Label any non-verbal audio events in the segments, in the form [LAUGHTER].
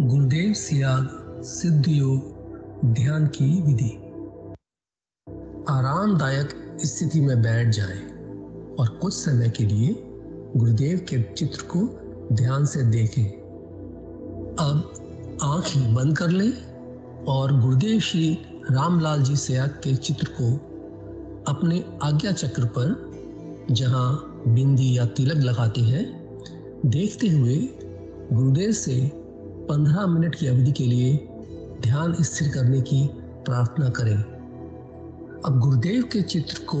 गुरुदेव सियाग सिद्ध योग ध्यान की विधि। आरामदायक स्थिति में बैठ जाएँ और कुछ समय के लिए गुरुदेव के चित्र को ध्यान से देखें। अब आँख बंद कर लें और गुरुदेव श्री रामलाल जी सयाग के चित्र को अपने आज्ञा चक्र पर, जहाँ बिंदी या तिलक लगाते हैं, देखते हुए गुरुदेव से 15 मिनट की अवधि के लिए ध्यान स्थिर करने की प्रार्थना करें। अब गुरुदेव के चित्र को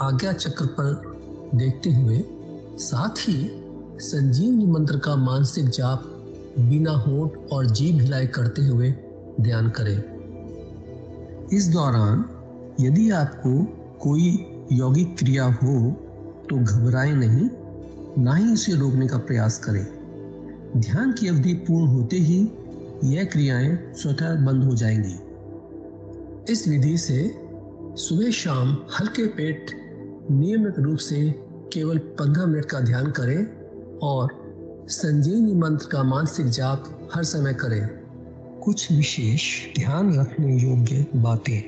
आज्ञा चक्र पर देखते हुए साथ ही संजीवनी मंत्र का मानसिक जाप बिना होठ और जीभ हिलाई करते हुए ध्यान करें। इस दौरान यदि आपको कोई यौगिक क्रिया हो तो घबराएँ नहीं, ना ही इसे रोकने का प्रयास करें। ध्यान की अवधि पूर्ण होते ही यह क्रियाएँ स्वतः बंद हो जाएँगी। इस विधि से सुबह शाम हल्के पेट नियमित रूप से केवल 15 मिनट का ध्यान करें और संजीवनी मंत्र का मानसिक जाप हर समय करें। कुछ विशेष ध्यान रखने योग्य बातें।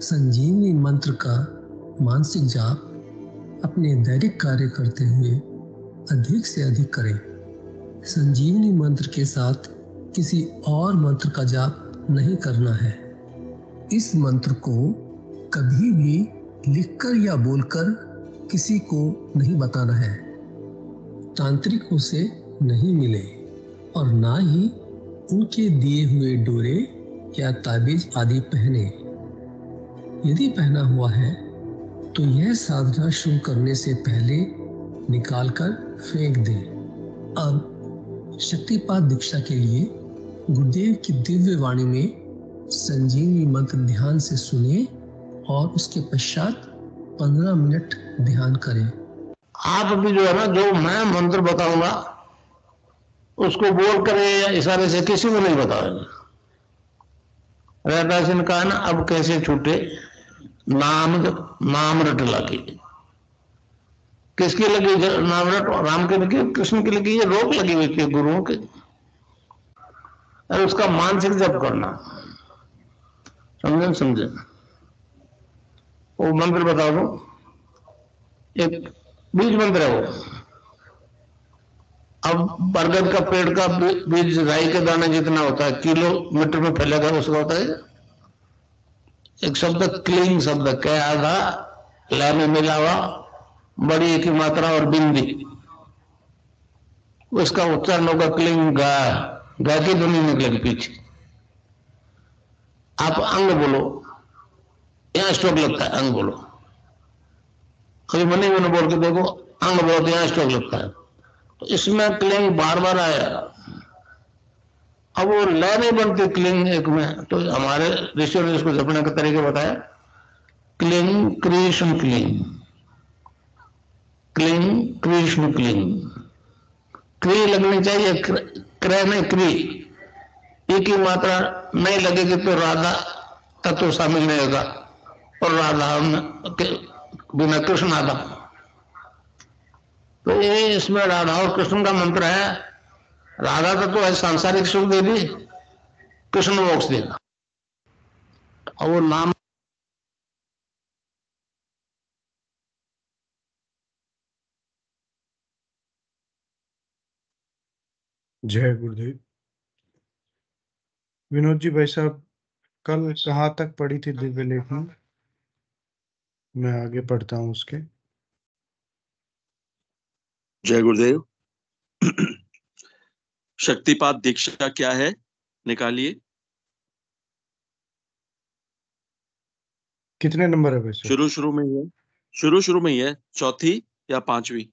संजीवनी मंत्र का मानसिक जाप अपने दैनिक कार्य करते हुए अधिक से अधिक करें। संजीवनी मंत्र के साथ किसी और मंत्र का जाप नहीं करना है। इस मंत्र को कभी भी लिखकर या बोलकर किसी को नहीं बताना है। तांत्रिक उसे नहीं मिले और ना ही उनके दिए हुए डोरे या ताबीज आदि पहने। यदि पहना हुआ है तो यह साधना शुरू करने से पहले निकालकर फेंक दें। अब शक्तिपात दीक्षा के लिए गुरुदेव की दिव्य वाणी में संजीवनी मंत्र ध्यान से सुने और उसके पश्चात पंद्रह मिनट ध्यान करें। आप भी जो है ना, जो मैं मंत्र बताऊँगा, उसको बोल करें या इशारे से किसी को नहीं बताएँगे। रहदास ने कहा ना, अब कैसे छूटे? नाम नाम रट लगी। किसकी लगी नामरट राम की लगी, कृष्ण की लगी, ये रोक लगी हुई थी गुरुओं के। और उसका मानसिक जप करना। समझे समझे? वो मंत्र बता दो? एक बीज मंत्र है वो। अब बरगद का पेड़ का बीज राई के दाने जितना होता है किलोमीटर में फैलेगा उसका होता है। एक शब्द, क्लीन शब्द क्या आधा लय में मिला हुआ बड़ी की मात्रा और बिंदी। उसका उच्चारण होगा क्लिंग। गा गा की ध्वनि निकलेगी पीछे आप अंग बोलो। यहाँ स्ट्रोक लगता है, अंग बोलो। कभी मनी मैंने बोल के देखो, अंग बोलो तो यहाँ स्ट्रोक लगता है। तो इसमें क्लिंग बार बार आया। अब वो नहीं बनती क्लिंग एक में। तो हमारे ऋषियों ने इसको जपने का तरीके बताया। क्लिंग कृष्ण क्लिंग। क्लिंग कृष्ण क्लिंग। क्री लगनी चाहिए क्रय नहीं क्री एक ही मात्रा नहीं लगेगी तो राधा तत्व शामिल नहीं होगा। और राधा बिना कृष्ण आधा। तो ये इसमें राधा और कृष्ण का मंत्र है। राधा तत्व तो है, सांसारिक सुख दे दी कृष्ण मोक्ष देगा और वो नाम जय गुरुदेव। विनोद जी भाई साहब कल कहाँ तक पढ़ी थी दिव्य लेखन? मैं आगे पढ़ता हूँ उसके। जय गुरुदेव। शक्तिपात दीक्षा क्या है? निकालिए। कितने नंबर है वैसे शुरू शुरू में ही है। शुरू शुरू में ही है। चौथी या पांचवी?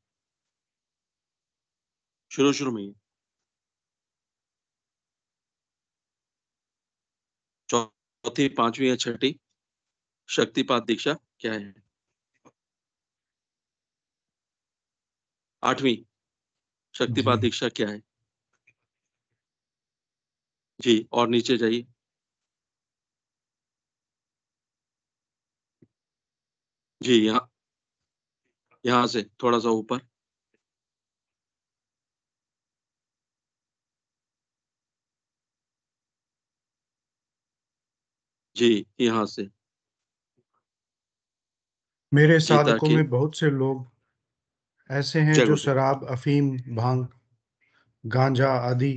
शुरू शुरू में ही। चौथी पांचवी या छठी? शक्तिपात दीक्षा क्या है? आठवीं। शक्तिपात दीक्षा क्या है? जी और नीचे जाइए। जी यहाँ यहाँ से थोड़ा सा ऊपर। जी यहाँ से। मेरे साधकों में बहुत से लोग ऐसे हैं जो शराब अफीम भाँग गांजा आदि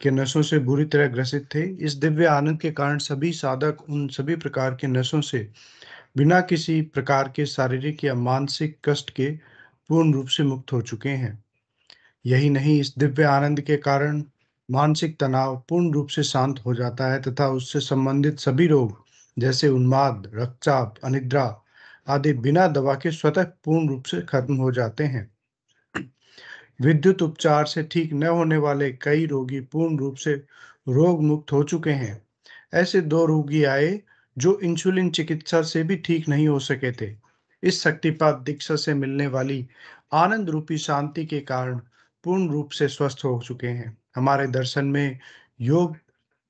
के नशों से बुरी तरह ग्रसित थे। इस दिव्य आनंद के कारण सभी साधक उन सभी प्रकार के नशों से बिना किसी प्रकार के शारीरिक या मानसिक कष्ट के पूर्ण रूप से मुक्त हो चुके हैं। यही नहीं इस दिव्य आनंद के कारण मानसिक तनाव पूर्ण रूप से शांत हो जाता है तथा उससे संबंधित सभी रोग, जैसे उन्माद, रक्तचाप, अनिद्रा आदि बिना दवा के स्वतः पूर्ण रूप से खत्म हो जाते हैं। विद्युत उपचार से ठीक न होने वाले कई रोगी पूर्ण रूप से रोग मुक्त हो चुके हैं। ऐसे दो रोगी आए जो इंसुलिन चिकित्सा से भी ठीक नहीं हो सके थे। इस शक्तिपात दीक्षा से मिलने वाली आनंद रूपी शांति के कारण पूर्ण रूप से स्वस्थ हो चुके हैं। हमारे दर्शन में योग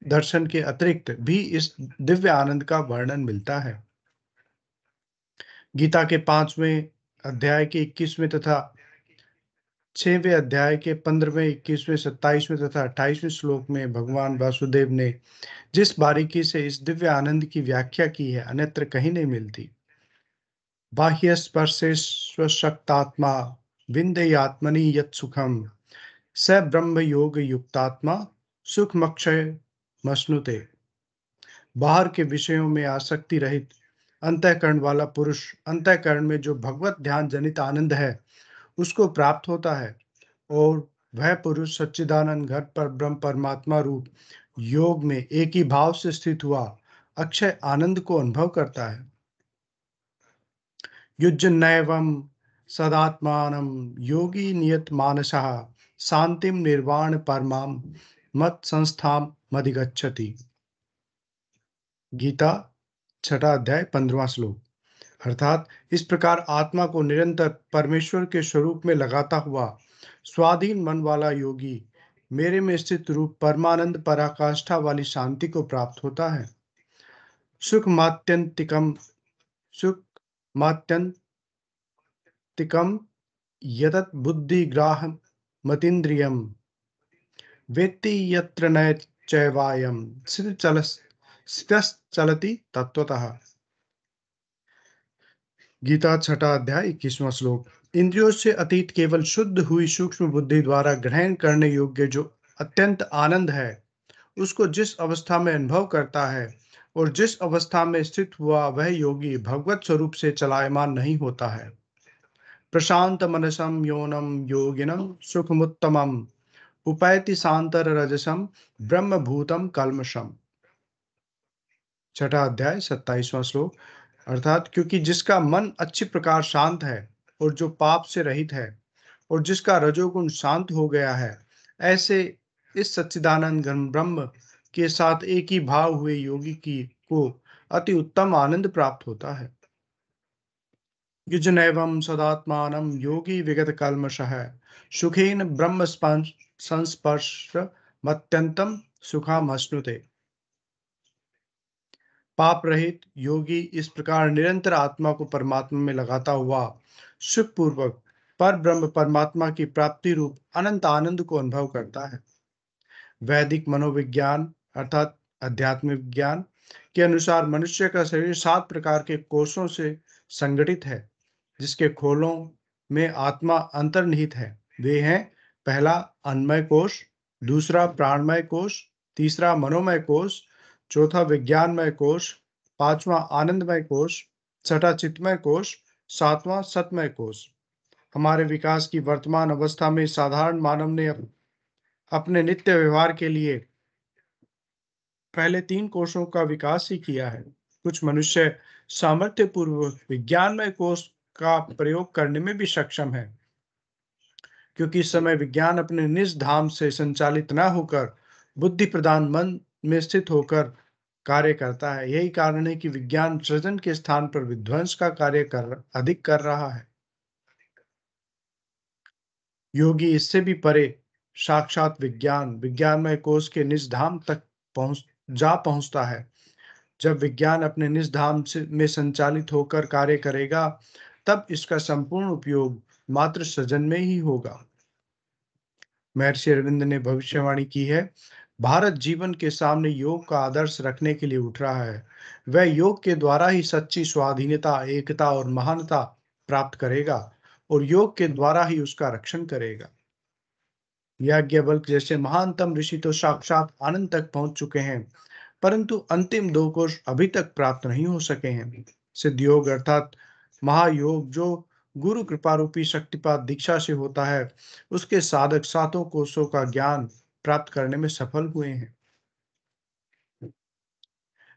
दर्शन के अतिरिक्त भी इस दिव्य आनंद का वर्णन मिलता है। गीता के पाँचवें अध्याय के इक्कीसवें तथा छठवें अध्याय के पंद्रहवें, इक्कीसवें, सत्ताईसवें तथा अट्ठाईसवें श्लोक में भगवान वासुदेव ने जिस बारीकी से इस दिव्य आनंद की व्याख्या की है, अन्यत्र कहीं नहीं मिलती। बाह्य स्पर्शे स्वशक्तात्मा, विंदयात्मनि यत सुखम स ब्रह्म योग युक्तात्मा सुख मक्षय मसनुते। बाहर के विषयों में आसक्ति रहित अंतःकरण वाला पुरुष, अंतःकरण में जो भगवत ध्यान जनित आनंद है, उसको प्राप्त होता है और वह पुरुष सच्चिदानंद घर पर ब्रह्म परमात्मा रूप योग में एक ही भाव से स्थित हुआ, अक्षय आनंद को अनुभव करता है। युज नैवम सदात्मान योगी नियत मानसा शांतिम निर्वाण परमाम मत संस्था मधिगछति गीता छठा अध्याय पंद्रवा श्लोक। अर्थात, इस प्रकार आत्मा को निरंतर परमेश्वर के स्वरूप में लगाता हुआ स्वाधीन मन वाला योगी, मेरे में स्थित रूप परमानंद पराकाष्ठा वाली शांति को प्राप्त होता है। सुख मात्यंतिकम सुख मात्यंतिकम यदत बुद्धि ग्राह मतीन्द्रियम। वेत्ति यत्र न चैवायम सिद्ध चल चलती तत्वतः गीता, छठा अध्याय, इक्कीसवां श्लोक। इंद्रियों से अतीत केवल शुद्ध हुई सूक्ष्म बुद्धि द्वारा ग्रहण करने योग्य जो अत्यंत आनंद है, उसको जिस अवस्था में अनुभव करता है और जिस अवस्था में स्थित हुआ वह योगी भगवत स्वरूप से चलायमान नहीं होता है। प्रशांत मनसम योनम योगिनम सुखमुत्तमम उपैति ब्रह्म भूतम कलमशम छठा अध्याय, सत्ताईसवां श्लोक। अर्थात क्योंकि जिसका मन अच्छी प्रकार शांत है और जो पाप से रहित है और जिसका रजोगुण शांत हो गया है, ऐसे इस सच्चिदानंद ब्रह्म के साथ एक ही भाव हुए योगी की को अति उत्तम आनंद प्राप्त होता है। युजनैवं सदात्मान योगी विगत है सुखेन ब्रह्म संस्पर्श मत्यंतम सुखामश्नुते। पाप रहित योगी इस प्रकार निरंतर आत्मा को परमात्मा में लगाता हुआ सुख पूर्वक पर ब्रह्म परमात्मा की प्राप्ति रूप अनंत आनंद को अनुभव करता है। वैदिक मनोविज्ञान अर्थात अध्यात्म विज्ञान के अनुसार मनुष्य का शरीर सात प्रकार के कोषों से संगठित है। जिसके खोलों में आत्मा अंतर्निहित है, वे हैं पहला अन्मय कोश, दूसरा प्राणमय कोश, तीसरा मनोमय कोश, चौथा विज्ञानमय कोश, पांचवा आनंदमय कोश, छठा चित्तमय कोश, सातवां सतमय कोष हमारे विकास की वर्तमान अवस्था में साधारण मानव ने अपने नित्य व्यवहार के लिए पहले तीन कोषों का विकास ही किया है। कुछ मनुष्य सामर्थ्य पूर्व विज्ञानमय कोष का प्रयोग करने में भी सक्षम है। क्योंकि इस समय विज्ञान अपने निज धाम से संचालित न होकर, बुद्धि प्रदान मन में स्थित होकर कार्य करता है। यही कारण है कि विज्ञान सृजन के स्थान पर विध्वंस का कार्य कर, अधिक कर रहा है। योगी इससे भी परे, साक्षात विज्ञान, विज्ञानमय कोष के निज धाम तक पहुँच, जा पहुँचता है। जब विज्ञान अपने निज धाम से, में संचालित होकर कार्य करेगा तब इसका संपूर्ण उपयोग मात्र सृजन में ही होगा। महर्षि अरविंद ने भविष्यवाणी की है। भारत जीवन के सामने योग का आदर्श रखने के लिए उठ रहा है। वह योग के द्वारा ही सच्ची स्वाधीनता, एकता और महानता प्राप्त करेगा और योग के द्वारा ही उसका रक्षण करेगा। याज्ञवल्क जैसे महानतम ऋषि तो साक्षात आनंद तक पहुँच चुके हैं, परंतु अंतिम दो कोष अभी तक प्राप्त नहीं हो सके हैं। सिद्ध योग अर्थात महायोग जो गुरु कृपा रूपी शक्तिपात दीक्षा से होता है, उसके साधक सातों कोषों का ज्ञान प्राप्त करने में सफल हुए हैं।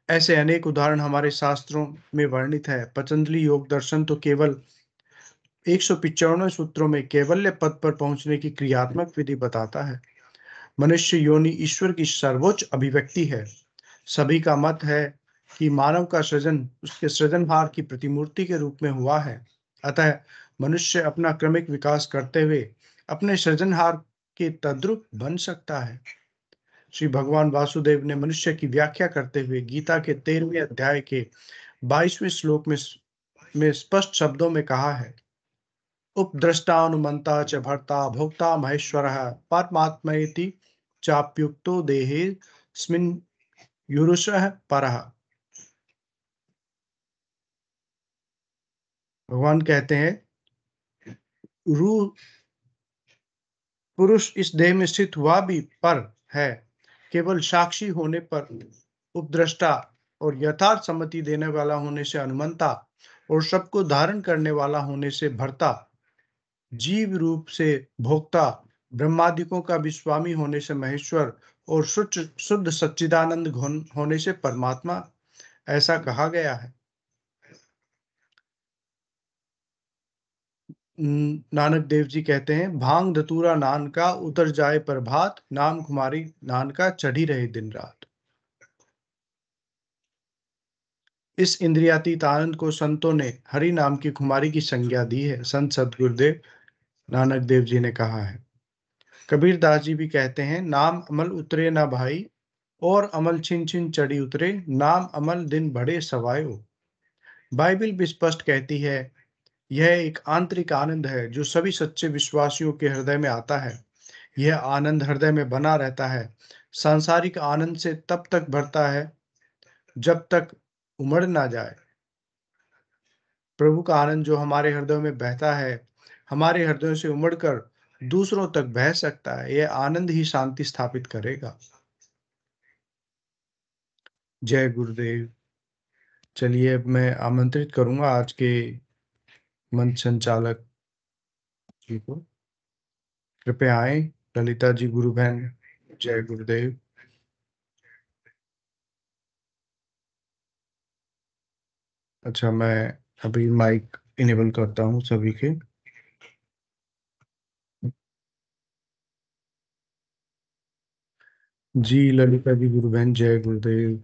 ऐसे अनेक उदाहरण हमारे शास्त्रों में वर्णित है। पतंजलि योग दर्शन तो केवल एक सौ पिचानवे सूत्रों में केवल्य पद पर पहुँचने की क्रियात्मक विधि बताता है। मनुष्य योनि ईश्वर की सर्वोच्च अभिव्यक्ति है। सभी का मत है कि मानव का सृजन, उसके सृजनहार की प्रतिमूर्ति के रूप में हुआ है। अतः मनुष्य अपना क्रमिक विकास करते हुए अपने सृजनहार के तद्रुप बन सकता है। श्री भगवान वासुदेव ने मनुष्य की व्याख्या करते हुए गीता के तेरहवें अध्याय के बाईसवें श्लोक में में स्पष्ट शब्दों में कहा है, उपद्रष्टानुमंता च भर्ता भोक्ता महेश्वर परमात्मेति चाप्युक्तो देहे, स्मिन युरुष पर। भगवान कहते हैं, रू, पुरुष इस देह में स्थित हुआ भी पर है। केवल साक्षी होने पर उपद्रष्टा और यथार्थ सम्मति देने वाला होने से अनुमंता और सबको धारण करने वाला होने से भरता, जीव रूप से भोक्ता, ब्रह्मादिकों का भी स्वामी होने से महेश्वर और शुद्ध सच्चिदानंद होने से परमात्मा, ऐसा कहा गया है। नानक देव जी कहते हैं, भाँग धतूरा नान का उतर जाए प्रभात, नाम कुमारी नान का चढ़ी रहे दिन रात. इस इंद्रियातीत आनंद को संतों ने हरि नाम की कुमारी की संज्ञा दी है। संत सदगुरुदेव नानक देव जी ने कहा है। कबीर दास जी भी कहते हैं, नाम अमल उतरे ना भाई, और अमल छिन छिन चढ़ी उतरे, नाम अमल दिन बड़े सवायो। बाइबिल भी स्पष्ट कहती है यह एक आंतरिक आनंद है जो सभी सच्चे विश्वासियों के हृदय में आता है। यह आनंद हृदय में बना रहता है। सांसारिक आनंद से तब तक भरता है जब तक उमड़ ना जाए। प्रभु का आनंद जो हमारे हृदय में बहता है, हमारे हृदय से उमड़कर दूसरों तक बह सकता है, यह आनंद ही शांति स्थापित करेगा। जय गुरुदेव। चलिए अब मैं आमंत्रित करूँगा आज के मंच संचालक जी को। कृपया आए, ललिता जी, गुरु बहन, जय गुरुदेव। अच्छा मैं अभी माइक इनेबल करता हूँ सभी के। जी, ललिता जी, गुरु बहन, जय गुरुदेव।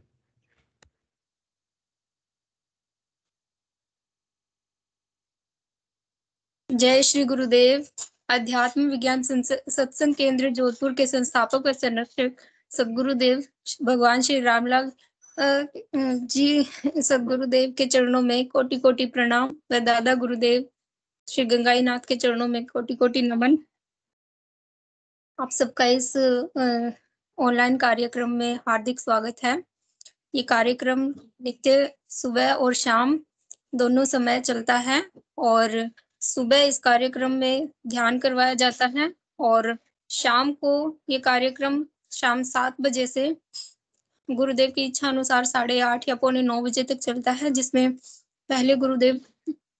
जय श्री गुरुदेव। अध्यात्म विज्ञान सत्संग केंद्र जोधपुर के संस्थापक और संरक्षक सदगुरुदेव भगवान श्री रामलाल जी, सदगुरुदेव के चरणों में कोटि कोटि प्रणाम व दादा गुरुदेव, श्री गंगाई नाथ के चरणों में कोटि कोटि नमन। आप सबका इस ऑनलाइन कार्यक्रम में हार्दिक स्वागत है। ये कार्यक्रम नित्य सुबह और शाम दोनों समय चलता है और सुबह इस कार्यक्रम में ध्यान करवाया जाता है और शाम को ये कार्यक्रम शाम सात बजे से गुरुदेव की इच्छा अनुसार साढ़े आठ या पौने नौ बजे तक चलता है, जिसमें पहले गुरुदेव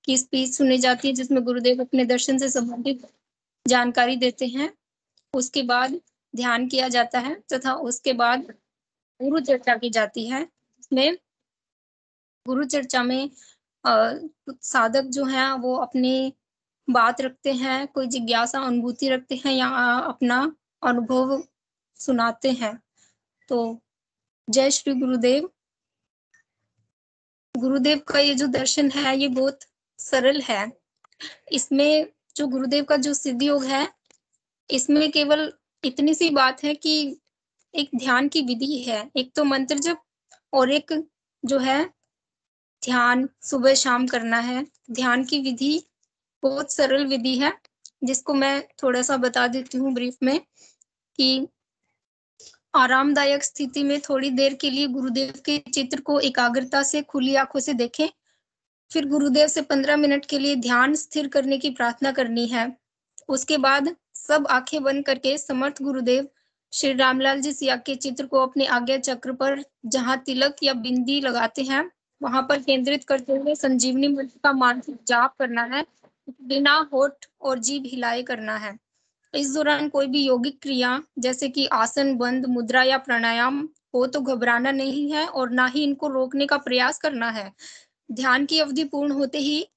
की स्पीच सुनी जाती है, जिसमें गुरुदेव अपने दर्शन से संबंधित जानकारी देते हैं। उसके बाद ध्यान किया जाता है तथा उसके बाद गुरु चर्चा की जाती है इसमें गुरु चर्चा में साधक जो है, वो अपनी बात रखते हैं, कोई जिज्ञासा, अनुभूति रखते हैं या अपना अनुभव सुनाते हैं। तो जय श्री गुरुदेव। गुरुदेव का ये जो दर्शन है, ये बहुत सरल है। इसमें जो गुरुदेव का जो सिद्ध योग है, इसमें केवल इतनी सी बात है कि एक ध्यान की विधि है। एक तो मंत्र जप और एक जो है ध्यान सुबह शाम करना है। ध्यान की विधि बहुत सरल विधि है, जिसको मैं थोड़ा सा बता देती हूँ ब्रीफ में कि आरामदायक स्थिति में थोड़ी देर के लिए गुरुदेव के चित्र को एकाग्रता से, खुली आँखों से देखें। फिर गुरुदेव से पंद्रह मिनट के लिए ध्यान स्थिर करने की प्रार्थना करनी है। उसके बाद सब आँखें बंद करके समर्थ गुरुदेव श्री रामलाल जी सिया के चित्र को अपने आज्ञा चक्र पर, जहाँ तिलक या बिंदी लगाते हैं वहाँ पर केंद्रित करते हुए संजीवनी मंत्र का मानसिक जाप करना है, बिना होठ और जीभ हिलाए करना है। इस दौरान कोई भी यौगिक क्रिया, जैसे कि आसन, बंद, मुद्रा या प्राणायाम, हो तो घबराना नहीं है और ना ही इनको रोकने का प्रयास करना है। ध्यान की अवधि पूर्ण होते ही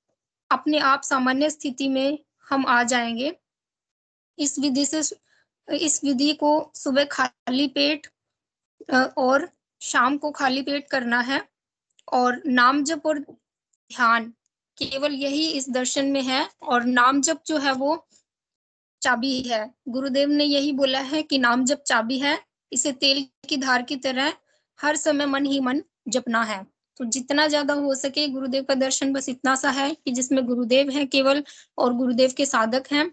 अपने आप सामान्य स्थिति में हम आ जाएँगे। इस विधि से इस विधि को सुबह खाली पेट और शाम को खाली पेट करना है। और नाम जप और ध्यान केवल यही इस दर्शन में है और नाम जप जो है वो चाबी है। गुरुदेव ने यही बोला है कि नाम जप चाबी है, इसे तेल की धार की तरह हर समय मन ही मन जपना है। तो जितना ज़्यादा हो सके गुरुदेव का दर्शन बस इतना सा है कि जिसमें गुरुदेव है केवल और गुरुदेव के साधक हैं।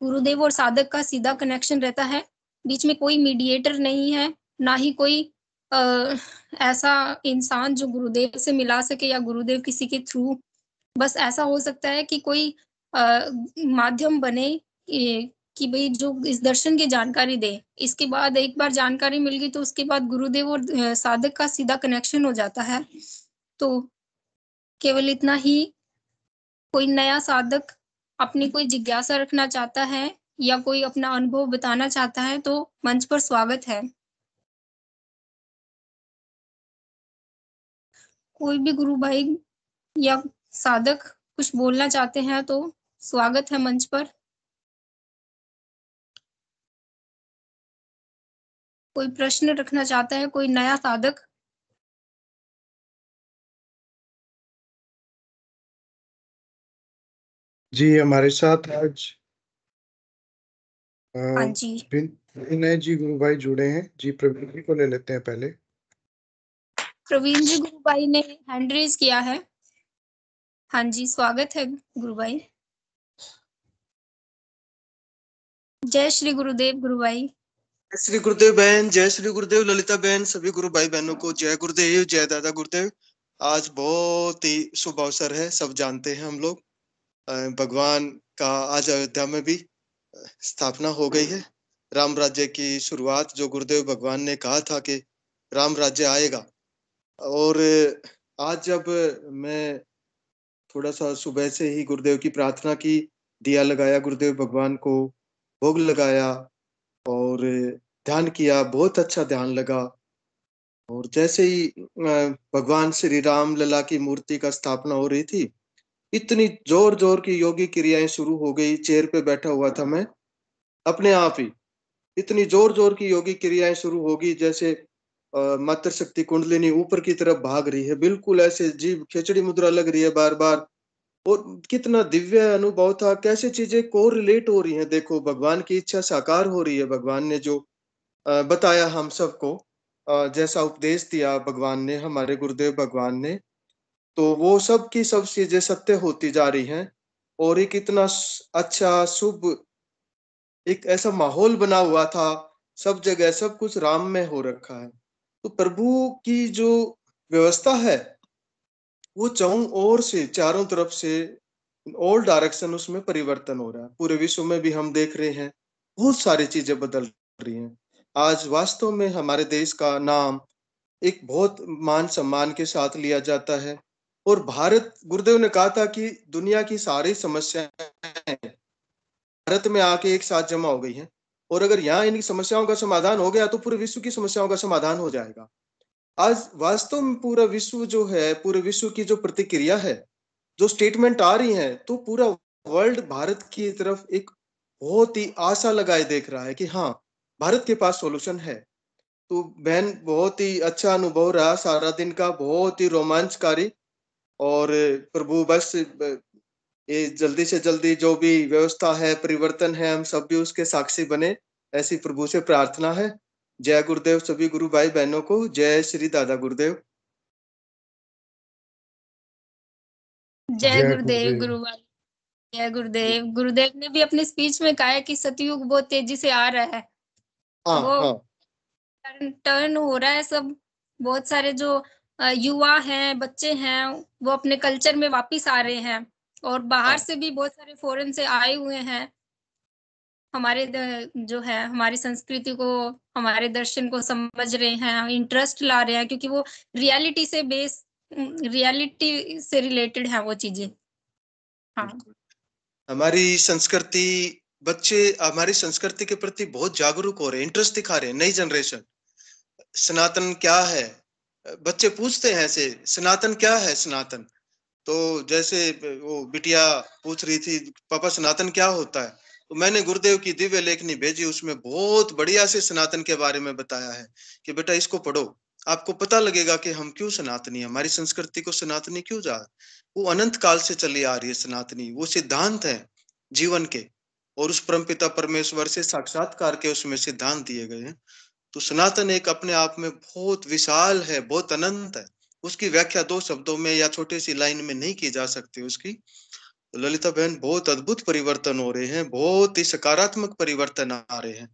गुरुदेव और साधक का सीधा कनेक्शन रहता है। बीच में कोई मीडिएटर नहीं है, ना ही कोई ऐसा इंसान जो गुरुदेव से मिला सके या गुरुदेव किसी के थ्रू बस ऐसा हो सकता है कि कोई आ, माध्यम बने कि भाई जो इस दर्शन की जानकारी दे। इसके बाद एक बार जानकारी मिल गई तो उसके बाद गुरुदेव और साधक का सीधा कनेक्शन हो जाता है। तो केवल इतना ही कोई नया साधक अपनी कोई जिज्ञासा रखना चाहता है या कोई अपना अनुभव बताना चाहता है तो मंच पर स्वागत है। कोई भी गुरु भाई या साधक कुछ बोलना चाहते हैं तो स्वागत है मंच पर। कोई प्रश्न रखना चाहता है कोई नया साधक? जी हमारे साथ आज हाँ जी। विनय जी गुरु भाई जुड़े हैं। जी प्रवीण जी को ले लेते हैं पहले। प्रवीण जी गुरु भाई ने हैंड रेज किया है। हाँ जी, स्वागत है गुरु भाई जय श्री गुरुदेव गुरु भाई श्री गुरुदेव बहन, जय श्री गुरुदेव ललिता बहन, सभी गुरु भाई बहनों को जय गुरुदेव, जय दादा गुरुदेव। आज बहुत ही शुभ अवसर है, सब जानते हैं हम लोग। भगवान का आज अयोध्या में भी स्थापना हो गई है। राम राज्य की शुरुआत जो गुरुदेव भगवान ने कहा था कि राम राज्य आएगा। और आज जब मैं थोड़ा सा सुबह से ही गुरुदेव की प्रार्थना की, दिया लगाया गुरुदेव भगवान को, भोग लगाया और ध्यान किया, बहुत अच्छा ध्यान लगा। और जैसे ही भगवान श्री राम लला की मूर्ति का स्थापना हो रही थी, इतनी ज़ोर ज़ोर की योगी क्रियाएँ शुरू हो गई, चेयर पे बैठा हुआ था मैं, अपने आप ही। इतनी ज़ोर ज़ोर की योगी क्रियाएँ शुरू होगी, जैसे मात्र शक्ति कुंडलिनी ऊपर की तरफ़ भाग रही है। बिल्कुल ऐसे जीव खिचड़ी मुद्रा लग रही है बार बार और कितना दिव्य अनुभव था, कैसे चीज़ें को रिलेट हो रही हैं, देखो, भगवान की इच्छा साकार हो रही है, भगवान ने जो बताया हम सबको जैसा उपदेश दिया भगवान ने, हमारे गुरुदेव भगवान ने तो वो सब की सब चीज़ें सत्य होती जा रही हैं, और एक इतना अच्छा शुभ, एक ऐसा माहौल बना हुआ था, सब जगह सब कुछ राम में हो रखा है। तो प्रभु की जो व्यवस्था है, वो चारों ओर से, चारों तरफ़ से ऑल डायरेक्शन उसमें परिवर्तन हो रहा है। पूरे विश्व में भी हम देख रहे हैं, बहुत सारी चीज़ें बदल रही हैं। आज वास्तव में हमारे देश का नाम एक बहुत मान सम्मान के साथ लिया जाता है। और भारत, गुरुदेव ने कहा था कि दुनिया की सारी समस्याएँ भारत में आके एक साथ जमा हो गई हैं। और अगर यहाँ इनकी समस्याओं का समाधान हो गया तो पूरे विश्व की समस्याओं का समाधान हो जाएगा। आज वास्तव में पूरा विश्व जो है, पूरे विश्व की जो प्रतिक्रिया है, जो स्टेटमेंट आ रही है तो पूरा वर्ल्ड भारत की तरफ़ एक बहुत ही आशा लगाए देख रहा है कि हाँ भारत के पास सॉल्यूशन है। तो बहन, बहुत ही अच्छा अनुभव रहा, सारा दिन का बहुत ही रोमांचकारी और प्रभु बस ये जल्दी से जल्दी जो भी व्यवस्था है परिवर्तन है हम सब भी उसके साक्षी बने ऐसी प्रभु से प्रार्थना है। जय गुरुदेव सभी गुरु भाई बहनों को जय श्री दादा गुरुदेव। जय गुरुदेव गुरु जय गुरुदेव। गुरुदेव ने भी अपने स्पीच में कहा है कि सतयुग बहुत तेज़ी से आ रहा है। हाँ, वो हाँ. टर्न हो रहा है सब। बहुत सारे जो युवा हैं बच्चे हैं वो अपने कल्चर में वापस आ रहे हैं। और बाहर हाँ। से भी बहुत सारे फॉरेन से आए हुए हैं। हमारे जो है हमारी संस्कृति को हमारे दर्शन को समझ रहे हैं इंटरेस्ट ला रहे हैं क्योंकि वो रियलिटी से बेस रियलिटी से रिलेटेड है वो चीज़ें। हाँ। हमारी संस्कृति बच्चे हमारी संस्कृति के प्रति बहुत जागरूक हो रहे हैं इंटरेस्ट दिखा रहे हैं नई जनरेशन सनातन क्या है? बच्चे पूछते हैं ऐसे सनातन क्या है सनातन? तो जैसे वो बिटिया पूछ रही थी, पापा, सनातन क्या होता है? तो मैंने गुरुदेव की दिव्य लेखनी भेजी, उसमें बहुत बढ़िया से सनातन के बारे में बताया है कि बेटा इसको पढ़ो। आपको पता लगेगा कि हम क्यों सनातनी हमारी संस्कृति को सनातनी क्यों जा वो अनंत काल से चली आ रही है सनातनी। वो सिद्धांत है जीवन के, और उस परमपिता परमेश्वर से साक्षात्कार के उसमें सिद्धांत दिए गए हैं। तो सनातन एक अपने आप में बहुत विशाल है, बहुत अनंत है। उसकी व्याख्या दो शब्दों में या छोटे सी लाइन में नहीं की जा सकती उसकी। ललिता बहन, बहुत अद्भुत परिवर्तन हो रहे हैं, बहुत ही सकारात्मक परिवर्तन आ रहे हैं।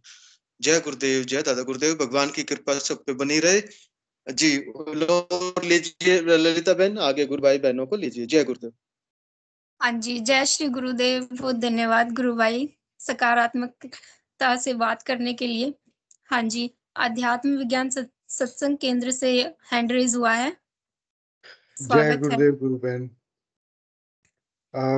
जय गुरुदेव, जय दादा गुरुदेव, भगवान की कृपा सब पे बनी रहे। जी लीजिए ललिता बहन, आगे गुरु भाई बहनों को लीजिए। जय गुरुदेव। हाँ जी, जय श्री गुरुदेव, बहुत धन्यवाद गुरु भाई सकारात्मकता से बात करने के लिए। हाँ जी, आध्यात्म विज्ञान सत्संग केंद्र से हैंड रेज हुआ है। जय गुरुदेव गुरु बहन।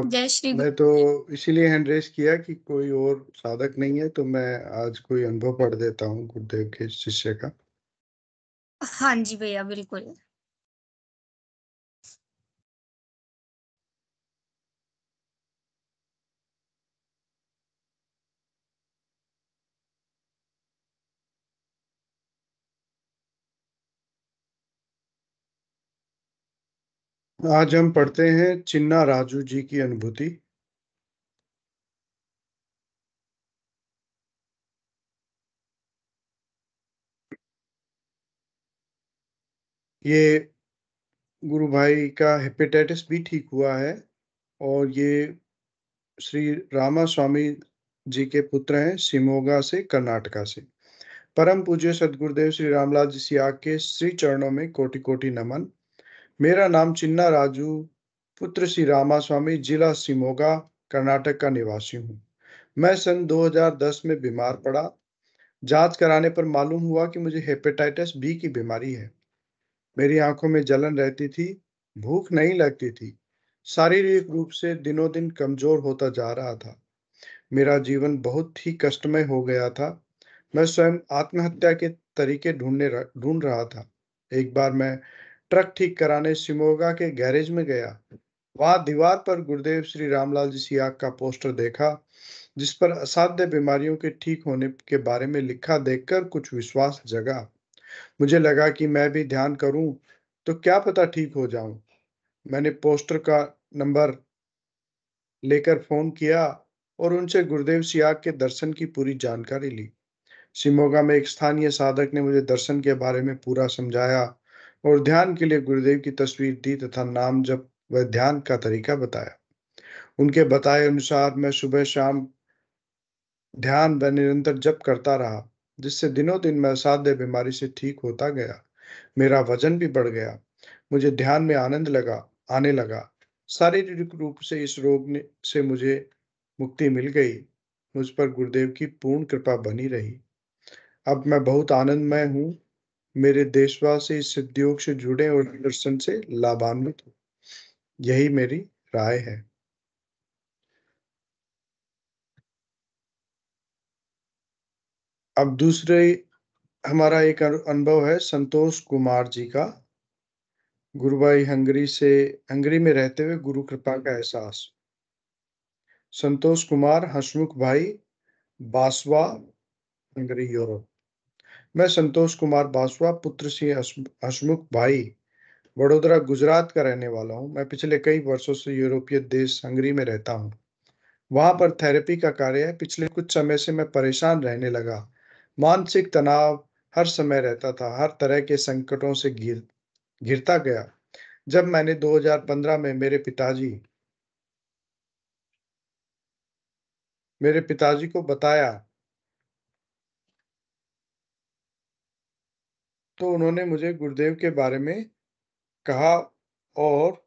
जय श्री मैं तो इसीलिए हैंड रेस किया कि कोई और साधक नहीं है तो मैं आज कोई अनुभव पढ़ देता हूँ गुरुदेव के शिष्य का। हाँ जी भैया बिल्कुल। आज हम पढ़ते हैं चिन्ना राजू जी की अनुभूति। ये गुरु भाई का हेपेटाइटिस भी ठीक हुआ है और ये श्री रामा स्वामी जी के पुत्र हैं सिमोगा से, कर्नाटका से। परम पूज्य सदगुरुदेव श्री रामलाल जी सियाग के श्री चरणों में कोटि कोटि नमन। मेरा नाम चिन्ना राजू, पुत्र श्री रामा स्वामी जिला सिमोगा, कर्नाटक का निवासी हूँ। मैं सन 2010 में बीमार पड़ा। जाँच कराने पर मालूम हुआ कि मुझे हेपेटाइटिस बी की बीमारी है। मेरी आँखों में जलन रहती थी, भूख नहीं लगती थी। शारीरिक रूप से दिनों दिन कमज़ोर होता जा रहा था। मेरा जीवन बहुत ही कष्टमय हो गया था। मैं स्वयं आत्महत्या के तरीके ढूँढने ढूंढ रहा था। एक बार मैं ट्रक ठीक कराने सिमोगा के गैरेज में गया। वहाँ दीवार पर गुरुदेव श्री रामलाल जी सियाग का पोस्टर देखा, जिस पर असाध्य बीमारियों के ठीक होने के बारे में लिखा देखकर कुछ विश्वास जगा। मुझे लगा कि मैं भी ध्यान करूँ तो क्या पता ठीक हो जाऊँ। मैंने पोस्टर का नंबर लेकर फ़ोन किया और उनसे गुरुदेव सियाग के दर्शन की पूरी जानकारी ली। सिमोगा में एक स्थानीय साधक ने मुझे दर्शन के बारे में पूरा समझाया और ध्यान के लिए गुरुदेव की तस्वीर दी तथा नाम जब व ध्यान का तरीका बताया। उनके बताए अनुसार मैं सुबह शाम ध्यान व निरंतर जप करता रहा, जिससे दिनों दिन मैं असाध्य बीमारी से ठीक होता गया। मेरा वज़न भी बढ़ गया। मुझे ध्यान में आनंद लगा, आने लगा। शारीरिक रूप से इस रोग ने, से मुझे मुक्ति मिल गई। मुझ पर गुरुदेव की पूर्ण कृपा बनी रही। अब मैं बहुत आनंदमय हूँ। मेरे देशवासी इस सिद्धियोग से जुड़े और दर्शन से लाभान्वित हो। यही मेरी राय है। अब दूसरे, हमारा एक अनुभव है संतोष कुमार जी का। गुरुभाई हंगरी से, हंगरी में रहते हुए गुरु कृपा का एहसास। संतोष कुमार, हसमुख भाई बासवा हंगरी, यूरोप। मैं संतोष कुमार बासवा पुत्र सिंह हसमुख भाई, वडोदरा, गुजरात का रहने वाला हूँ। मैं पिछले कई वर्षों से यूरोपीय देश हंगरी में रहता हूँ। वहाँ पर थेरेपी का कार्य है। पिछले कुछ समय से मैं परेशान रहने लगा। मानसिक तनाव हर समय रहता था। हर तरह के संकटों से घिर, घिरता गया। जब मैंने 2015 में मेरे पिताजी मेरे पिताजी को बताया तो उन्होंने मुझे गुरुदेव के बारे में कहा और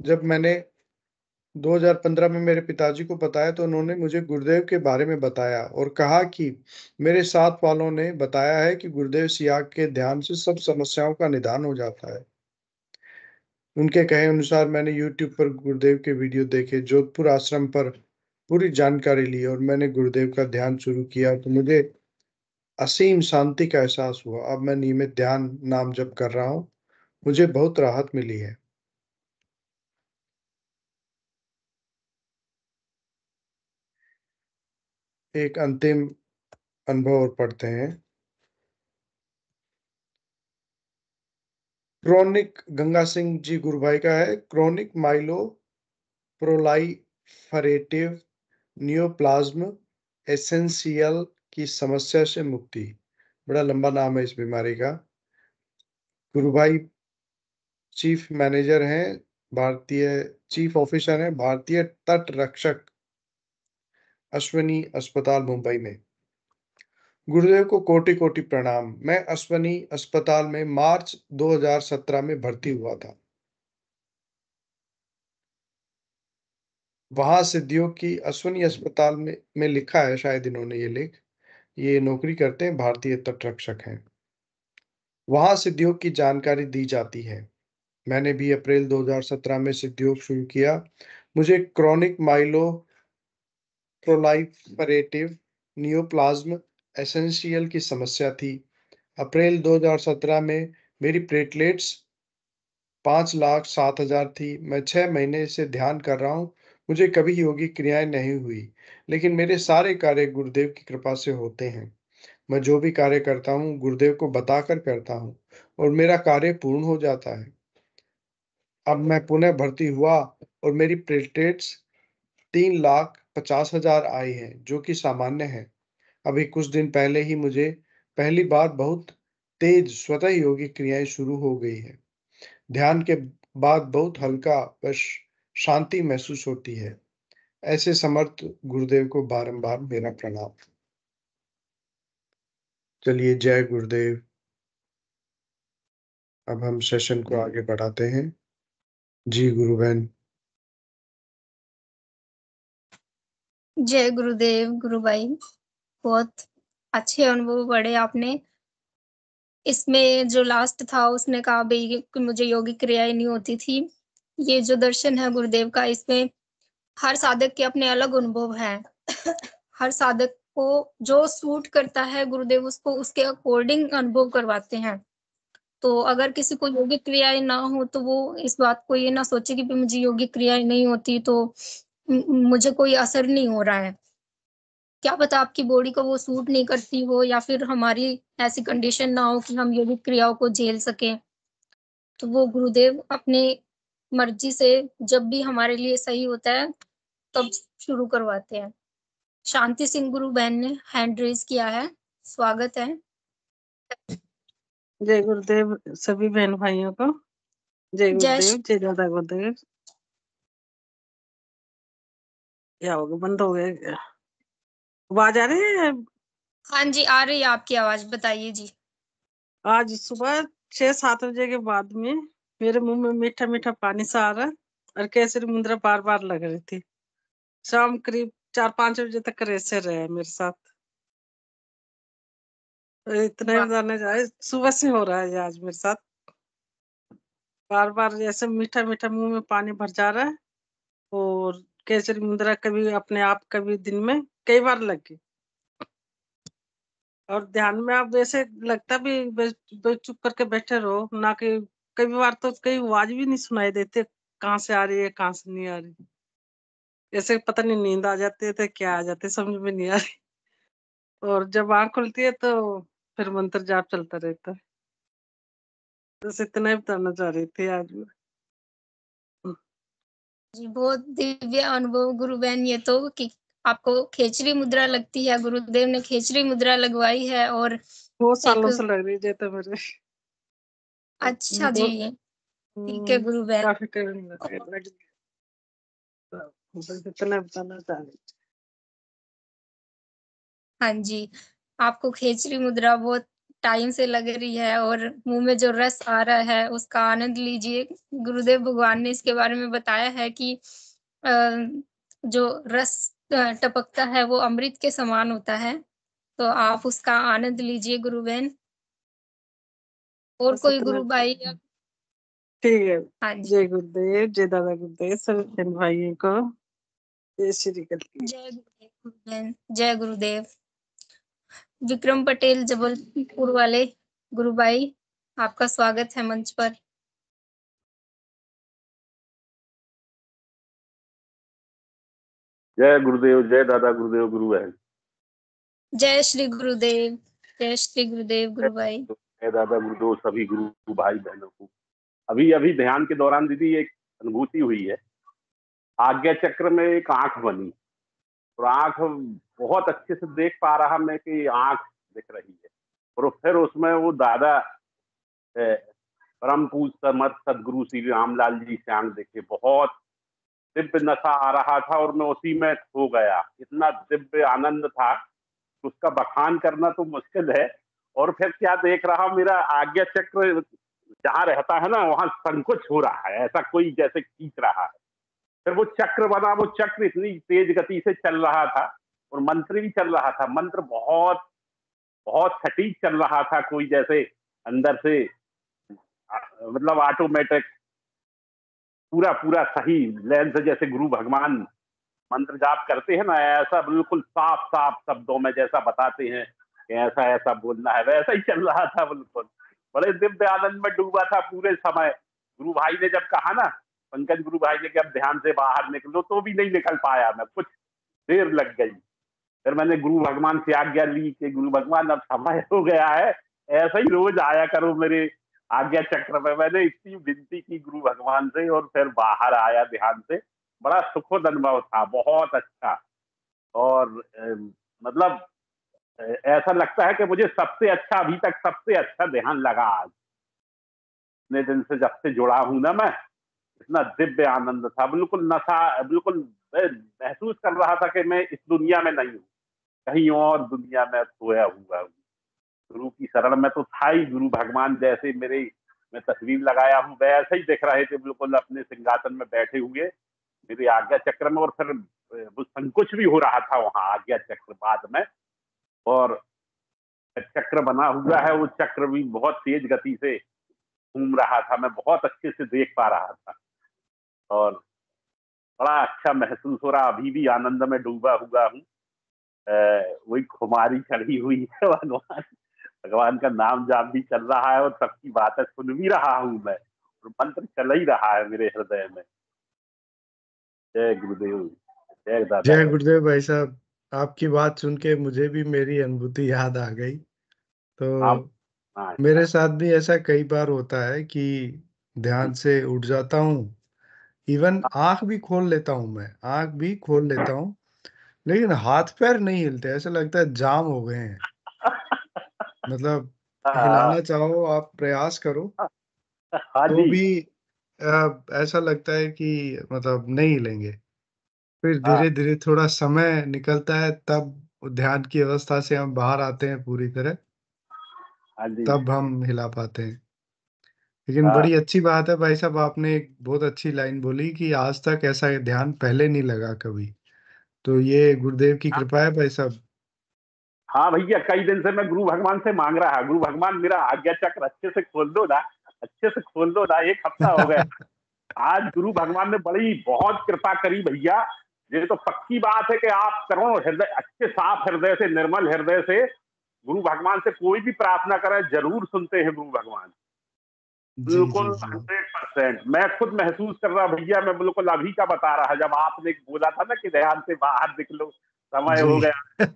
जब मैंने 2015 में मेरे पिताजी को बताया तो उन्होंने मुझे गुरुदेव के बारे में बताया और कहा कि मेरे साथ वालों ने बताया है कि गुरुदेव सियाग के ध्यान से सब समस्याओं का निदान हो जाता है। उनके कहे अनुसार मैंने YouTube पर गुरुदेव के वीडियो देखे, जोधपुर आश्रम पर पूरी जानकारी ली और मैंने गुरुदेव का ध्यान शुरू किया तो मुझे असीम शांति का एहसास हुआ। अब मैं नियमित ध्यान नाम जप कर रहा हूँ। मुझे बहुत राहत मिली है। एक अंतिम अनुभव और पढ़ते हैं। क्रोनिक गंगा सिंह जी गुरु भाई का है। Chronic myelo proliferative neoplasm essential की समस्या से मुक्ति। बड़ा लंबा नाम है इस बीमारी का। गुरु भाई चीफ मैनेजर हैं, भारतीय चीफ ऑफिसर हैं, भारतीय तट रक्षक अश्वनी अस्पताल मुंबई में। गुरुदेव को कोटि कोटि प्रणाम। मैं अश्वनी अस्पताल में मार्च 2017 में भर्ती हुआ था। वहाँ सिद्धियों की अश्वनी अस्पताल में में लिखा है, शायद इन्होंने ये लिख। ये नौकरी करते हैं, भारतीय तटरक्षक हैं। वहाँ सिद्धियों की जानकारी दी जाती है। मैंने भी अप्रैल 2017 में सिद्धियोग शुरू किया। मुझे chronic myelo proliferative neoplasm essential की समस्या थी। अप्रैल 2017 में मेरी प्लेटलेट्स पाँच लाख सात हज़ार थी। मैं छह महीने से ध्यान कर रहा हूँ। मुझे कभी योगी क्रियाएँ नहीं हुई, लेकिन मेरे सारे कार्य गुरुदेव की कृपा से होते हैं। मैं जो भी कार्य करता हूँ, गुरुदेव को बताकर करता हूँ और मेरा कार्य पूर्ण हो जाता है। अब मैं पुनः भर्ती हुआ और मेरी प्लेटलेट्स तीन लाख पचास हज़ार आई है, जो कि सामान्य है। अभी कुछ दिन पहले ही मुझे पहली बार बहुत तेज स्वतः योगी क्रियाएँ शुरू हो गई है। ध्यान के बाद बहुत हल्का व शांति महसूस होती है। ऐसे समर्थ गुरुदेव को बारंबार मेरा प्रणाम। चलिए, जय गुरुदेव। अब हम सेशन को आगे बढ़ाते हैं। जी, गुरु बहन। जय गुरुदेव, गुरु भाई। बहुत अच्छे अनुभव पढ़े आपने। इसमें जो लास्ट था, उसने कहा, भाई, मुझे योगी क्रियाएँ नहीं होती थी। ये जो दर्शन है गुरुदेव का, इसमें हर साधक के अपने अलग अनुभव हैं। हर साधक को जो सूट करता है गुरुदेव, उसको उसके अकॉर्डिंग अनुभव करवाते हैं। तो अगर किसी को योगी क्रियाएँ ना हो तो वो इस बात को ये ना सोचे कि मुझे योगी क्रियाएँ नहीं होती तो मुझे कोई असर नहीं हो रहा है। क्या पता आपकी बॉडी को वो सूट नहीं करती हो, या फिर हमारी ऐसी कंडीशन ना हो कि हम योगिक क्रियाओं को झेल सके। तो वो गुरुदेव अपने मर्ज़ी से जब भी हमारे लिए सही होता है तब शुरू करवाते हैं। शांति सिंह गुरु बहन ने हैंड रेज किया है। स्वागत है। जय गुरुदेव सभी बहन भाइयों को। जय गुरुदेव जय दादा गुरुदेव। क्या हो गया? बंद हो गया आवाज़ आ रही है? हाँ जी आ रही है आपकी आवाज़। बताइए जी। आज सुबह छह सात बजे के बाद में मेरे मुँह में मीठा मीठा पानी सा आ रहा और केसरी मुद्रा बार बार लग रही थी। शाम करीब चार पाँच बजे तक ऐसे रहे मेरे साथ। तो इतने। बताने जाए सुबह से हो रहा है आज मेरे साथ। बार बार जैसे मीठा मीठा मुँह में पानी भर जा रहा है और केसरी मुद्रा कभी अपने आप कभी दिन में कई बार लग। गई और ध्यान में आप जैसे लगता भी बस चुप करके बैठे रहो ना कि कई बार तो कई आवाज़ भी नहीं सुनाई देते कहाँ से आ रही है कहाँ से नहीं आ रही। ऐसे पता नहीं नींद आ जाती है तो क्या आ जाते समझ में नहीं आ रही। और जब आँख खुलती है तो फिर मंत्र जाप चलता रहता है। बस इतना ही बताना चाह रही थी आज मैं। जी बहुत दिव्य अनुभव गुरु बहन ये तो कि आपको खेचरी मुद्रा लगती है गुरुदेव ने खेचरी मुद्रा लगवाई है और बहुत सालों से लग रही है तो मेरे। अच्छा जी। ठीक है हम्म, गुरु बहन काफ़ी टाइम लग गया लग गया। बस इतना बताना चाह रही हाँ जी आपको खेचरी मुद्रा बहुत टाइम से लग रही है और मुँह में जो रस आ रहा है उसका आनंद लीजिए। गुरुदेव भगवान ने इसके बारे में बताया है कि जो रस टपकता है वो अमृत के समान होता है। तो आप उसका आनंद लीजिए गुरु बहन। और कोई गुरु भाई ठीक है। हाँ जय गुरुदेव जय दादा गुरुदेव सभी बहन भाइयों को। जय श्री कृष्ण जय गुरुदेव जय गुरुदेव। विक्रम पटेल जबलपुर वाले गुरु भाई आपका स्वागत है मंच पर। जय गुरुदेव जय दादा गुरुदेव गुरु बहन। जय श्री गुरुदेव जय श्री गुरुदेव गुरु भाई। दादा गुरुदेव सभी गुरु भाई बहनों को। अभी अभी ध्यान के दौरान दीदी एक अनुभूति हुई है। आज्ञा चक्र में एक आँख बनी और आँख बहुत अच्छे से देख पा रहा मैं कि आँख दिख रही है और फिर उसमें वो दादा परम पूज समर्थ सदगुरु श्री रामलाल जी श्याम देखे। बहुत दिव्य नशा आ रहा था और मैं उसी में खो गया। इतना दिव्य आनंद था उसका बखान करना तो मुश्किल है और फिर क्या देख रहा मेरा आज्ञा चक्र जहाँ रहता है ना, वहाँ संकुच हो रहा है, ऐसा कोई जैसे खींच रहा है। फिर वो चक्र बना, वो चक्र इतनी तेज गति से चल रहा था, और मंत्र भी चल रहा था, मंत्र बहुत बहुत सटीक चल रहा था, कोई जैसे अंदर से मतलब ऑटोमेटिक पूरा पूरा सही लेंस जैसे गुरु भगवान मंत्र जाप करते हैं ना, ऐसा बिल्कुल साफ़ साफ़ शब्दों में जैसा बताते हैं। ऐसा ऐसा बोलना है, वैसा ही चल रहा था बिल्कुल। बड़े दिव्य आनंद में डूबा था पूरे समय। गुरु भाई ने जब कहा ना, पंकज गुरु भाई ने कि, अब ध्यान से बाहर निकलो तो भी नहीं निकल पाया मैं, कुछ देर लग गई। फिर मैंने गुरु भगवान से आज्ञा ली कि गुरु भगवान, अब समय हो गया है, ऐसा ही रोज आया करो मेरे आज्ञा चक्र में। मैंने इतनी विनती की गुरु भगवान से और फिर बाहर आया ध्यान से। बड़ा सुखद अनुभव था, बहुत अच्छा। और मतलब ऐसा लगता है कि मुझे सबसे अच्छा अभी तक सबसे अच्छा ध्यान लगा आज। इतने दिन से जब से जुड़ा हूँ ना मैं, इतना दिव्य आनंद था, बिल्कुल नशा, बिल्कुल महसूस कर रहा था कि मैं इस दुनिया में नहीं हूँ, कहीं और दुनिया में सोया हुआ हूँ। गुरु की शरण में तो था ही गुरु भगवान जैसे मेरे, मैं तस्वीर लगाया हूँ, वैसे ही दिख रहे थे, बिल्कुल अपने सिंहासन में बैठे हुए, मेरे आज्ञा चक्र में और फिर संकुच भी हो रहा था वहाँ आज्ञा चक्र बाद में। और चक्र बना हुआ है, वो चक्र भी बहुत तेज गति से घूम रहा था। मैं बहुत अच्छे से देख पा रहा था और बड़ा अच्छा महसूस हो रहा। अभी भी आनंद में डूबा हुआ हूँ। वही खुमारी चढ़ी हुई है भगवान। भगवान का नाम जाप भी चल रहा है और सबकी बातें सुन भी रहा हूँ मैं और मंत्र चल ही रहा है मेरे हृदय में। जय गुरुदेव, जय जय गुरुदेव भाई साहब। आपकी बात सुन के मुझे भी मेरी अनुभूति याद आ गई। तो आप हाँ मेरे साथ भी ऐसा कई बार होता है कि ध्यान से उठ जाता हूँ इवन आँख भी खोल लेता हूँ मैं आँख भी खोल लेता हूँ लेकिन हाथ पैर नहीं हिलते ऐसा लगता है जाम हो गए हैं। मतलब [LAUGHS] हाँ। हिलाना चाहो आप प्रयास करो। हाँ तो भी ऐसा लगता है कि मतलब नहीं हिलेंगे। फिर हाँ। धीरे धीरे थोड़ा समय निकलता है तब ध्यान की अवस्था से हम बाहर आते हैं पूरी तरह। हाँ जी। तब हम हिला पाते हैं। लेकिन हाँ। बड़ी अच्छी बात है भाई साहब आपने एक बहुत अच्छी लाइन बोली कि आज तक ऐसा ध्यान पहले नहीं लगा कभी। तो ये गुरुदेव की हाँ। कृपा है भाई साहब। हाँ भैया कई दिन से मैं गुरु भगवान से मांग रहा गुरु भगवान मेरा आज्ञा चक्र अच्छे से खोल दो ना अच्छे से खोल दो ना एक हफ़्ता हो गया। [LAUGHS] आज गुरु भगवान ने बड़ी बहुत कृपा करी भैया। ये तो पक्की बात है कि आप करो हृदय अच्छे साफ़ हृदय से निर्मल हृदय से गुरु भगवान से कोई भी प्रार्थना करें ज़रूर सुनते हैं गुरु भगवान। बिल्कुल हंड्रेड परसेंट मैं खुद महसूस कर रहा भैया मैं बिल्कुल अभी का बता रहा जब आपने बोला था ना कि ध्यान से बाहर निकलो समय हो गया। [LAUGHS]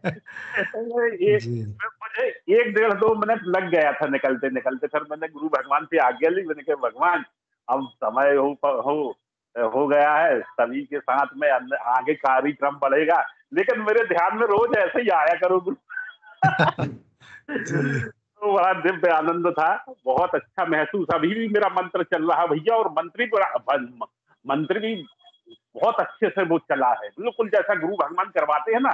मुझे एक डेढ़ दो मिनट लग गया था निकलते निकलते फिर मैंने गुरु भगवान से आज्ञा ली मैंने कहा भगवान अब समय हो हो हो गया है सभी के साथ में आगे कार्यक्रम बढ़ेगा। लेकिन मेरे ध्यान में रोज ऐसे ही आया करो तो बड़ा दिव्य आनंद था, बहुत अच्छा महसूस। अभी भी मेरा मंत्र चल रहा भैया, और मंत्री मंत्र भी बहुत अच्छे से वो चला है। बिल्कुल जैसा गुरु भगवान करवाते हैं ना,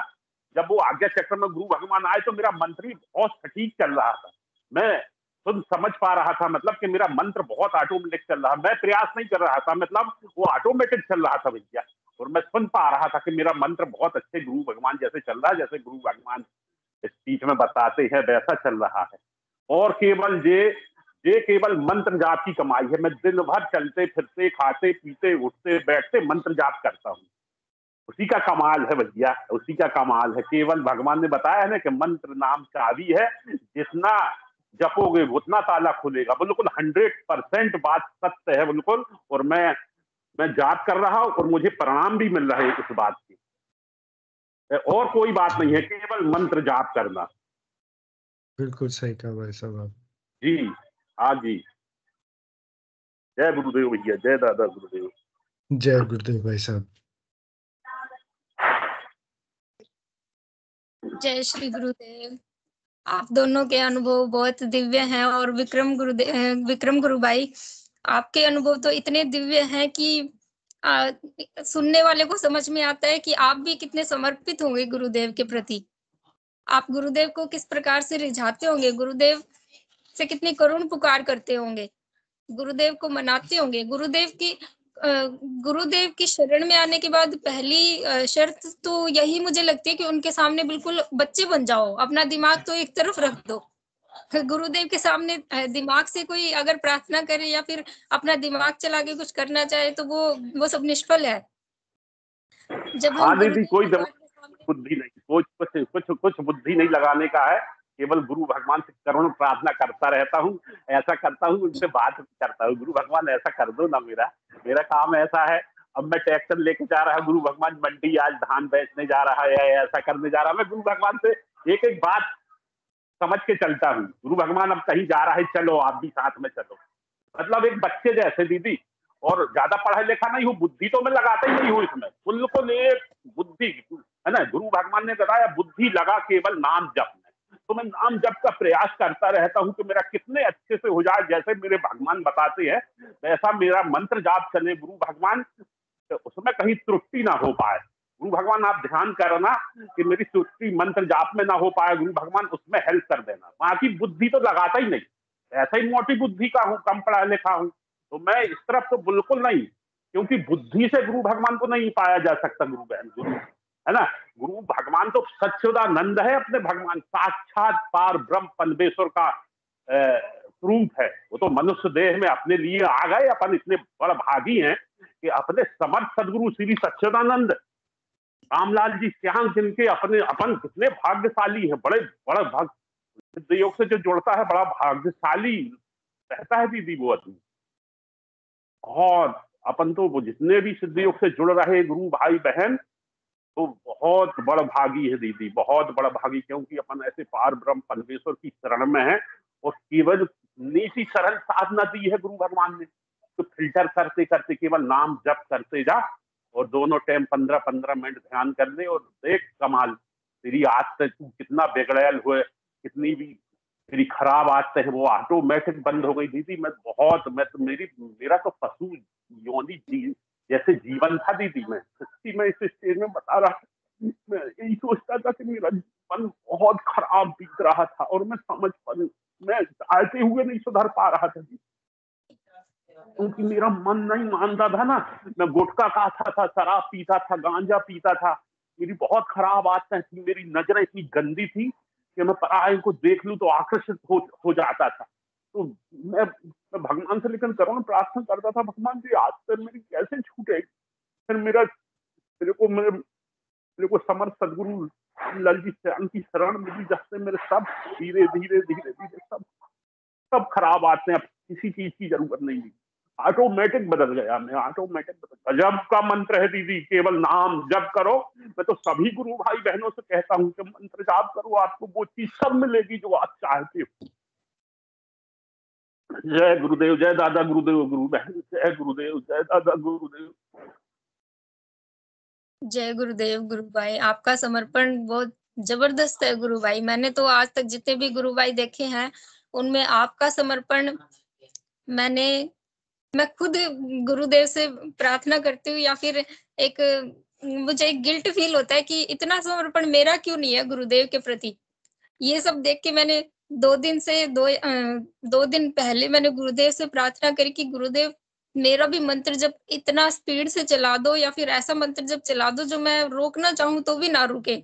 जब वो आज्ञा चक्र में गुरु भगवान आए तो मेरा मंत्री बहुत सटीक चल रहा था। मैं खुद समझ पा रहा था मतलब कि मेरा मंत्र बहुत ऑटोमेटिक चल रहा, मैं प्रयास नहीं कर रहा था मतलब वो ऑटोमेटिक चल रहा था भैया और मैं सुन पा रहा था कि मेरा मंत्र बहुत अच्छे गुरु भगवान जैसे चल रहा है, जैसे गुरु भगवान स्पीच में बताते हैं, वैसा चल रहा है। और केवल ये ये केवल मंत्र जाप की कमाई है, मैं दिन भर चलते, फिरते, खाते, पीते, उठते, बैठते मंत्र जाप करता हूँ। उसी का कमाल है भैया उसी का कमाल है। केवल भगवान ने बताया है ना कि मंत्र नाम चाबी है, जितना जपोगे उतना ताला खुलेगा। बिल्कुल हंड्रेड परसेंट बात सत्य है बिल्कुल और मैं मैं जाप कर रहा हूँ और मुझे परिणाम भी मिल रहे इस बात की। और कोई बात नहीं है केवल मंत्र जाप करना। बिल्कुल सही कहा भाई साहब आप। जी हाँ जी। जय गुरुदेव भैया जय दादा गुरुदेव। जय गुरुदेव भाई साहब। जय श्री गुरुदेव। आप दोनों के अनुभव बहुत दिव्य हैं और विक्रम गुरुदेव विक्रम गुरु भाई आपके अनुभव तो इतने दिव्य हैं कि आ, सुनने वाले को समझ में आता है कि आप भी कितने समर्पित होंगे गुरुदेव के प्रति। आप गुरुदेव को किस प्रकार से रिझाते होंगे? गुरुदेव से कितनी करुण पुकार करते होंगे? गुरुदेव को मनाते होंगे? गुरुदेव की गुरुदेव की शरण में आने के बाद पहली शर्त तो यही मुझे लगती है कि उनके सामने बिल्कुल बच्चे बन जाओ। अपना दिमाग तो एक तरफ़ रख दो। गुरुदेव के सामने दिमाग से कोई अगर प्रार्थना करे या फिर अपना दिमाग चला के कुछ करना चाहे तो वो वो सब निष्फल है। जब हाँ दीदी कोई बुद्धि नहीं कुछ कुछ कुछ बुद्धि नहीं लगाने का है। केवल गुरु भगवान से करुण प्रार्थना करता रहता हूँ, ऐसा करता हूँ, उनसे बात करता हूँ। गुरु भगवान, ऐसा कर दो ना मेरा। मेरा काम ऐसा है, अब मैं ट्रैक्टर लेके जा रहा, गुरु भगवान मंडी आज धान बेचने जा रहा है, ऐसा करने जा रहा। मैं गुरु भगवान से एक एक बात समझ के चलता हूँ। गुरु भगवान अब कहीं जा रहा है, चलो, आप भी साथ में चलो। मतलब एक बच्चे जैसे दीदी, और ज़्यादा पढ़ा लिखा नहीं हूँ, बुद्धि तो मैं लगाता ही नहीं हूँ इसमें। बिल्कुल एक बुद्धि, है ना? गुरु भगवान ने बताया, बुद्धि लगा केवल नाम जप। तो मैं नाम जप का प्रयास करता रहता हूँ कि मेरा कितने अच्छे से हो जाए, जैसे मेरे भगवान बताते हैं, वैसा मेरा मंत्र जाप चले गुरु भगवान तो उसमें कहीं त्रुटि ना हो पाए। गुरु भगवान, आप ध्यान करना कि मेरी त्रुटि मंत्र जाप में ना हो पाए, गुरु भगवान उसमें हेल्प कर देना। बाकी बुद्धि तो लगाता ही नहीं। ऐसा ही मोटी बुद्धि का हूँ, कम पढ़ा लिखा हूँ तो मैं इस तरफ़ तो बिल्कुल नहीं, क्योंकि बुद्धि से गुरु भगवान को नहीं पाया जा सकता, गुरु बहन, गुरु। है ना? गुरु भगवान तो सच्चिदानंद है अपने भगवान। साक्षात पार ब्रह्म पनबेश्वर का प्रूफ है। वो तो मनुष्य देह में अपने लिए आ गए, अपन इतने बड़ भागी हैं कि अपने समर्थ सदगुरु श्री सच्चिदानंद। रामलाल जी श्याम जिनके अपने, अपन कितने भाग्यशाली हैं, बड़े बड़े सिद्ध योग से जो जुड़ता है, बड़ा भाग्यशाली रहता है दीदी वो आदमी। और अपन तो वो जितने भी सिद्ध योग से जुड़ रहे गुरु भाई बहन तो बहुत बड़ा भागी है दीदी, बहुत बड़ा भागी, क्योंकि अपन ऐसे पार ब्रह्म परमेश्वर की शरण में है और केवल नीति सरल साधना दी है गुरु भगवान ने। तो फ़िल्टर करते करते केवल नाम जप करते जा और दोनों टाइम पंद्रह पंद्रह मिनट ध्यान कर ले और देख कमाल, तेरी आदतें तू कितना बिगड़ैल हुए, कितनी भी तेरी खराब आदतें हैं वो ऑटोमेटिक बंद हो गई। दीदी, मैं बहुत, मैं तो मेरी, मेरा तो पशु, योनि जैसे जीवन था दीदी मैं। सच्ची मैं इस स्टेज में बता रहा मैं यही सोचता था कि मेरा जीवन बहुत खराब बीत रहा था और मैं समझ पा मैं आते हुए नहीं सुधर पा रहा था क्योंकि मेरा मन नहीं मानता था ना मैं गुटखा खाता था शराब पीता था गांजा पीता था। मेरी बहुत खराब आदतें थी मेरी नज़रें इतनी गंदी थी कि मैं पराये को देख लूँ तो आकर्षित हो, हो जाता था। तो मैं, मैं भगवान से लेकिन करो प्रार्थना करता था भगवान जी आज तक मेरी कैसे मेरा मेरे को मेरे मेरे को समर्थ सदगुरु ललजी श्याम की शरण मिली जब मेरे सब धीरे धीरे धीरे धीरे सब सब खराब आते हैं। अब किसी चीज़ की ज़रूरत नहीं थी। ऑटोमेटिक बदल गया मैं ऑटोमेटिक बदल गया। जब का मंत्र है दीदी, केवल नाम जब करो। मैं तो सभी गुरु भाई बहनों से कहता हूँ कि मंत्र जाप करो, आपको वो चीज़ सब मिलेगी जो आप चाहते हो। जय गुरुदेव, जय दादा गुरुदेव, गुरु बहन, जय गुरुदेव, जय दादा गुरुदेव। जय गुरुदेव, गुरु भाई। आपका समर्पण बहुत ज़बरदस्त है, गुरु भाई। मैंने तो आज तक जितने भी गुरु भाई देखे हैं, उनमें आपका समर्पण मैंने, मैं खुद गुरुदेव से प्रार्थना करती हूँ, या फिर एक, मुझे एक गिल्ट फील होता है कि इतना समर्पण मेरा क्यों नहीं है गुरुदेव के प्रति? ये सब देख के मैंने दो दिन से, दो दो दिन पहले मैंने गुरुदेव से प्रार्थना करी कि गुरुदेव मेरा भी मंत्र जब इतना स्पीड से चला दो या फिर ऐसा मंत्र जब चला दो जो मैं रोकना चाहूँ तो भी ना रुके।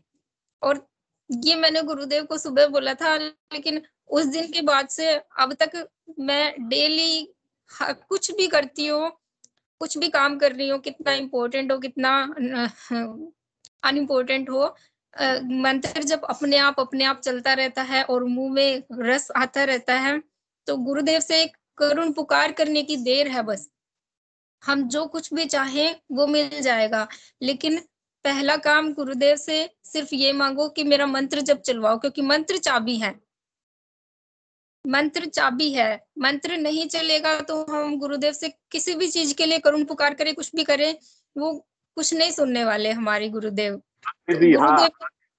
और ये मैंने गुरुदेव को सुबह बोला था, लेकिन उस दिन के बाद से अब तक मैं डेली कुछ भी करती हूँ, कुछ भी काम कर रही हूँ, कितना इम्पोर्टेंट हो, कितना अनइम्पोर्टेंट हो मंत्र जब अपने आप अपने आप चलता रहता है और मुँह में रस आता रहता है तो गुरुदेव से एक करुण पुकार करने की देर है बस। हम जो कुछ भी चाहें वो मिल जाएगा। लेकिन पहला काम गुरुदेव से सिर्फ़ ये मांगो कि मेरा मंत्र जब चलवाओ क्योंकि मंत्र चाबी है। मंत्र चाबी है। मंत्र नहीं चलेगा तो हम गुरुदेव से किसी भी चीज़ के लिए करुण पुकार करें कुछ भी करें वो कुछ नहीं सुनने वाले हमारे गुरुदेव। हाँ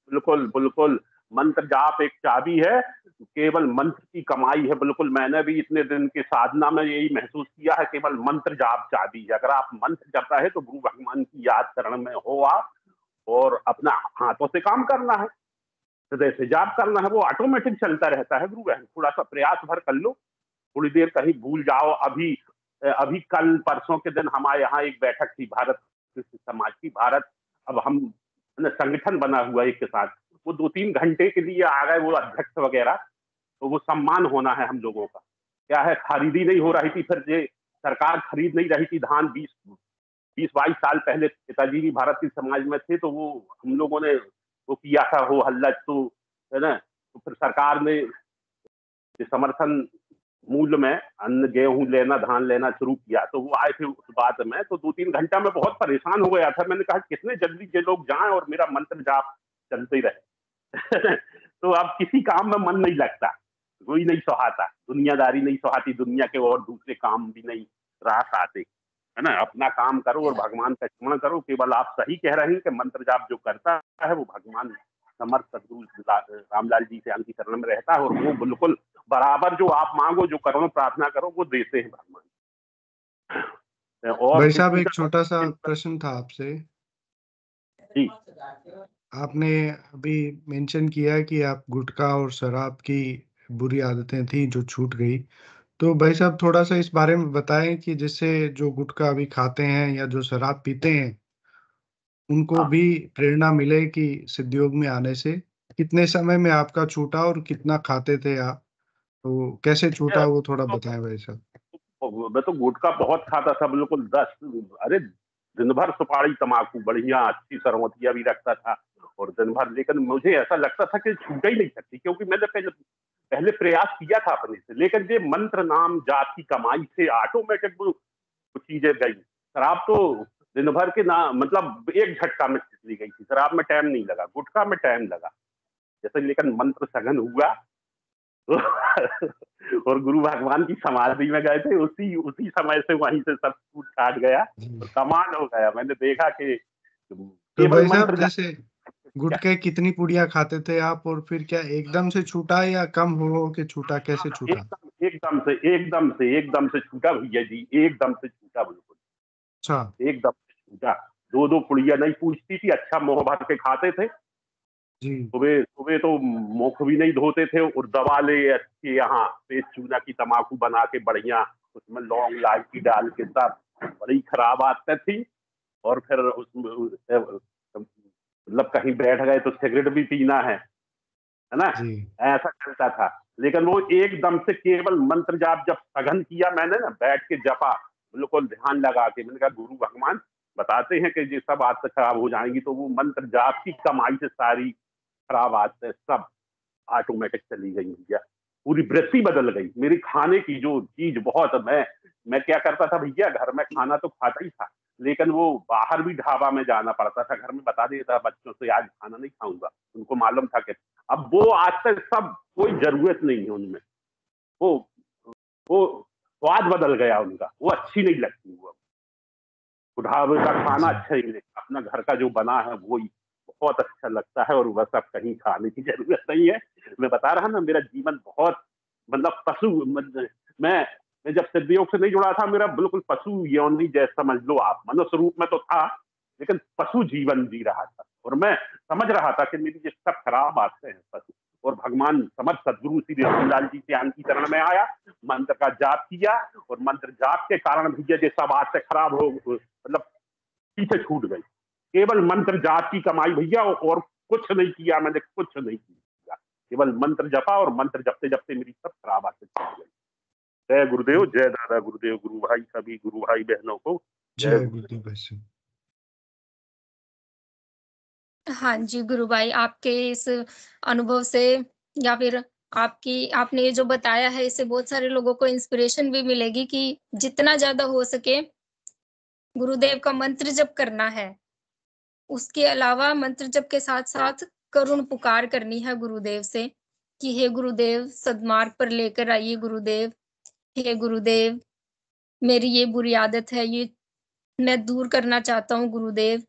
बिल्कुल बिल्कुल मंत्र जाप एक चाबी है केवल मंत्र की कमाई है, बिल्कुल मैंने भी इतने दिन की साधना में यही महसूस किया है, केवल मंत्र जाप चाबी है। अगर आप मंत्र जप रहे तो गुरु भगवान की याद चरण में हो आप और अपना हाथों से काम करना है, हृदय से जाप करना है, वो ऑटोमेटिक चलता रहता है, गुरु बहन। थोड़ा सा प्रयास भर कर लो, थोड़ी देर कहीं भूल जाओ। अभी अभी कल परसों के दिन हमारे यहाँ एक बैठक थी, भारत समाज की, भारत, अब हम, संगठन बना हुआ एक के साथ। वो दो तीन घंटे के लिए आ गए वो अध्यक्ष वगैरह तो वो सम्मान होना है हम लोगों का। क्या है? खरीदी नहीं हो रही थी, फिर ये सरकार खरीद नहीं रही थी धान बीस बीस बाईस साल पहले पिताजी भी भारत की समाज में थे तो वो हम लोगों ने वो किया था हो हल्ला तो है ना? तो फिर सरकार ने समर्थन मूल्य में अन्न, गेहूँ लेना, धान लेना शुरू किया तो वो आए थे उस बात में तो दो तीन घंटा में बहुत परेशान हो गया था। मैंने कहा, कितने जल्दी ये लोग जाएँ और मेरा मंत्र जाप चलते ही रहे। [LAUGHS] तो अब किसी काम में मन नहीं लगता कोई नहीं सुहाता दुनियादारी नहीं सुहाती दुनिया के और दूसरे काम भी नहीं रास आते है ना? अपना काम करो और भगवान का स्मरण करो केवल आप सही कह रहे हैं कि मंत्र जाप जो करता है वो भगवान समर्थ सदगुरु रामलाल जी से अंति शरण में रहता है और वो बिल्कुल बराबर जो आप मांगो जो करो प्रार्थना करो वो देते हैं भगवान। और भाई साहब एक छोटा सा प्रश्न था आपसे। जी। आपने अभी मेंशन किया कि आप गुटखा और शराब की बुरी आदतें थी जो छूट गई। तो भाई साहब थोड़ा सा इस बारे में बताएँ कि जिससे जो गुटखा अभी खाते हैं या जो शराब पीते हैं उनको हाँ। भी प्रेरणा मिले कि सिद्धयोग में आने से? कितने समय में आपका छूटा और कितना खाते थे आप? तो कैसे छूटा वो थोड़ा बताएँ भाई साहब। मैं तो गुटखा बहुत खाता था बिल्कुल दस अरे दिन भर सुपारी तमाकू बढ़िया अच्छी सरवतिया भी रखता था। और दिन भर लेकिन मुझे ऐसा लगता था कि छूट ही नहीं सकती क्योंकि मैंने पहले पहले प्रयास किया था अपने से लेकिन ये मंत्र नाम जात की कमाई से ऑटोमेटिक वो चीज़ें गई। शराब तो दिन भर के ना मतलब एक झटका में चली गई थी शराब में टाइम नहीं लगा गुटखा में टाइम लगा। जैसे लेकिन मंत्र सघन हुआ [LAUGHS] और गुरु भगवान की समाधि में गए थे उसी उसी समय से वहीं से सब कुछ काट गया और कमाल हो गया। मैंने देखा कि तो भाई साहब जैसे गुटके कितनी पुड़िया खाते थे आप और फिर क्या एकदम से छूटा या कम हो हो के छूटा? कैसे छूटा? एकदम से एकदम से एकदम से छूटा भैया जी एकदम से छूटा बिल्कुल। अच्छा। एकदम से छूटा। दो दो पुड़िया नहीं पूछती थी अच्छा मोह भर के खाते थे। सुबह सुबह तो मुख भी नहीं धोते थे और दवा ले अच्छी यहाँ पेट चूना की तमाकू बना के बढ़िया उसमें लौंग इलायची डाल के सब बड़ी खराब आते थी। और फिर उस मतलब कहीं बैठ गए तो सिगरेट भी पीना है है ना? ऐसा चलता था। लेकिन वो एकदम से केवल मंत्र जाप जब सघन किया मैंने ना बैठ के जपा बिल्कुल ध्यान लगा के मैंने कहा गुरु भगवान बताते हैं कि ये सब आदतें खराब हो जाएँगी तो वो मंत्र जाप की कमाई से सारी खराब आदतें सब ऑटोमेटिक चली गई भैया पूरी वृत्ति बदल गई। मेरी खाने की जो चीज़ बहुत मैं मैं क्या करता था भैया घर में खाना तो खाता ही था। लेकिन वो बाहर भी ढाबा में जाना पड़ता था, घर में बता देता बच्चों से, आज खाना नहीं खाऊँगा। उनको मालूम था कि अब वो आज तक सब, कोई ज़रूरत नहीं है उनमें। वो वो स्वाद बदल गया उनका, वो अच्छी नहीं लगती वो। ढाबे का खाना अच्छा ही नहीं, अपना घर का जो बना है वो ही बहुत अच्छा लगता है और बस अब कहीं खाने की ज़रूरत नहीं है। मैं बता रहा ना, मेरा जीवन बहुत मतलब पशु मैं मैं जब सिद्धयोग से नहीं जुड़ा था, मेरा बिल्कुल पशु यौनी जैसा समझ लो, आप मनुष्य रूप में तो था, लेकिन पशु जीवन जी रहा था। और मैं समझ रहा था कि मेरी ये सब खराब आते हैं पशु। और भगवान समझ सदगुरु श्री रघुलाल जी ज्ञान की चरण में आया, मंत्र का जाप किया, और मंत्र जाप के कारण भी ये सबसे खराब हो मतलब पीछे छूट गई। केवल मंत्र जाप की कमाई भैया, और कुछ नहीं किया मैंने, कुछ नहीं किया। केवल मंत्र जपा और मंत्र जपते जपते मेरी सब खराब आते छूट गई। जय गुरुदेव जय दादा गुरुदेव गुरु भाई सभी गुरु भाई बहनों को जय गुरुदेव भाई हाँ जी गुरु भाई आपके इस अनुभव से या फिर आपकी आपने ये जो बताया है इससे बहुत सारे लोगों को इंस्पिरेशन भी मिलेगी कि जितना ज़्यादा हो सके गुरुदेव का मंत्र जप करना है। उसके अलावा मंत्र जप के साथ साथ करुण पुकार करनी है गुरुदेव से कि हे गुरुदेव सदमार्ग पर लेकर आइए गुरुदेव। हे गुरुदेव मेरी ये बुरी आदत है ये मैं दूर करना चाहता हूँ गुरुदेव।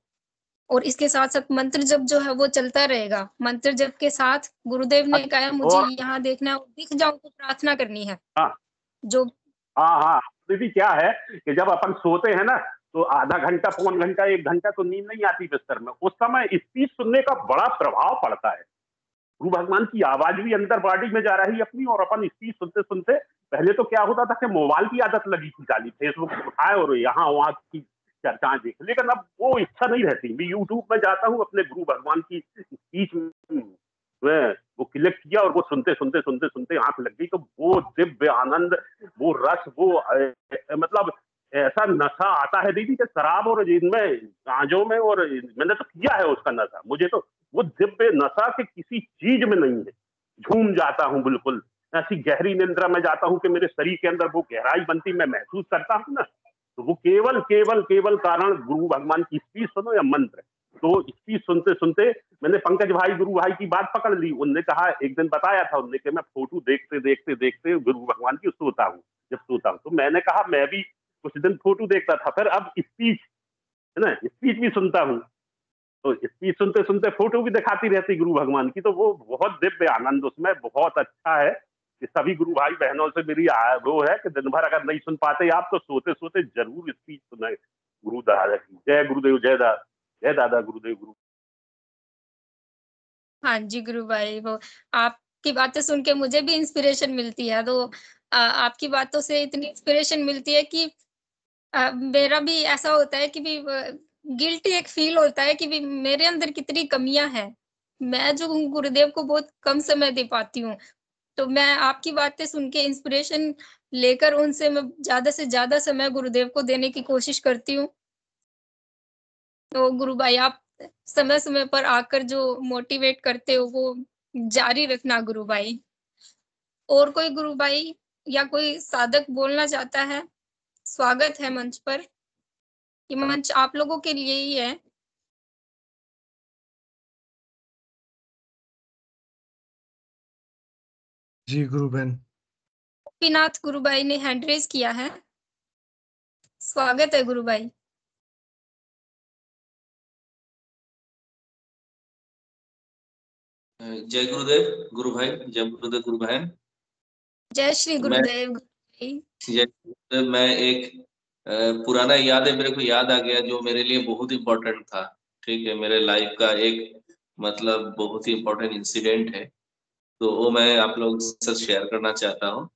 और इसके साथ साथ मंत्र जब जो है वो चलता रहेगा मंत्र जब के साथ गुरुदेव ने कहा है मुझे यहाँ देखना है दिख जाऊँ तो प्रार्थना करनी है। हाँ। जो हाँ हाँ दीदी क्या है कि जब अपन सोते हैं ना तो आधा घंटा पौन घंटा एक घंटा तो नींद नहीं आती बिस्तर में। उस समय स्पीच सुनने का बड़ा प्रभाव पड़ता है। गुरु भगवान की आवाज़ भी अंदर बॉडी में जा रही है अपनी और अपन स्पीच सुनते सुनते पहले तो क्या होता था कि मोबाइल की आदत लगी थी खाली फेसबुक उठाए और यहाँ वहाँ की चर्चाएँ देख लेकिन अब वो इच्छा नहीं रहती। मैं यूट्यूब में जाता हूँ अपने गुरु भगवान की स्पीच में वो क्लिक किया और वो सुनते सुनते सुनते सुनते आँख लग गई। तो वो दिव्य आनंद वो रस वो अ, मतलब ऐसा नशा आता है दीदी कि शराब और इनमें गांजों में और मैंने तो किया है उसका नशा। मुझे तो वो दिव्य नशा के किसी चीज़ में नहीं है। झूम जाता हूँ बिल्कुल। ऐसी गहरी निंद्रा में जाता हूँ कि मेरे शरीर के अंदर वो गहराई बनती, मैं महसूस करता हूँ ना तो वो केवल केवल केवल कारण गुरु भगवान की स्पीच सुनो या मंत्र। तो स्पीच सुनते सुनते मैंने पंकज भाई, गुरु भाई की बात पकड़ ली। उनने कहा, एक दिन बताया था उनने कि मैं फ़ोटो देखते देखते देखते गुरु भगवान की सोता हूँ, जब सोता हूँ। तो मैंने कहा, मैं भी कुछ दिन फ़ोटो देखता था, फिर अब स्पीच, है ना, स्पीच भी सुनता हूँ। तो स्पीच सुनते सुनते फ़ोटो भी दिखाती रहती गुरु भगवान की तो वो बहुत दिव्य आनंद उसमें, बहुत अच्छा है। कि सभी गुरु भाई बहनों से मेरी वो है कि दिन भर अगर नहीं सुन पाते आप तो सोते सोते ज़रूर स्पीच सुनाए गुरु दादा की जय गुरुदेव जय दादा जय दादा गुरुदेव गुरु। हाँ जी गुरु भाई वो आपकी बातें सुन के मुझे भी इंस्पिरेशन मिलती है। तो आ, आपकी बातों से इतनी इंस्पिरेशन मिलती है कि आ, मेरा भी ऐसा होता है कि भी गिल्टी एक फील होता है कि भी मेरे अंदर कितनी कमियाँ हैं। मैं जो गुरुदेव को बहुत कम समय दे पाती हूँ। तो मैं आपकी बातें सुन के इंस्पिरेशन लेकर उनसे मैं ज़्यादा से ज़्यादा समय गुरुदेव को देने की कोशिश करती हूँ। तो गुरु भाई, आप समय समय पर आकर जो मोटिवेट करते हो, वो जारी रखना गुरु भाई। और कोई गुरु भाई या कोई साधक बोलना चाहता है, स्वागत है मंच पर। ये मंच आप लोगों के लिए ही है। जी गुरु बहन। गोपीनाथ गुरु भाई ने हैंड रेज किया है। स्वागत है गुरु भाई जय गुरुदेव गुरु भाई जय गुरुदेव गुरु बहन जय श्री गुरुदेव जय गुरुदेव मैं एक पुराना याद है मेरे को याद आ गया जो मेरे लिए बहुत इम्पोर्टेंट था। ठीक है मेरे लाइफ का एक मतलब बहुत ही इम्पोर्टेंट इंसिडेंट है। तो वो मैं आप लोग से शेयर करना चाहता हूँ।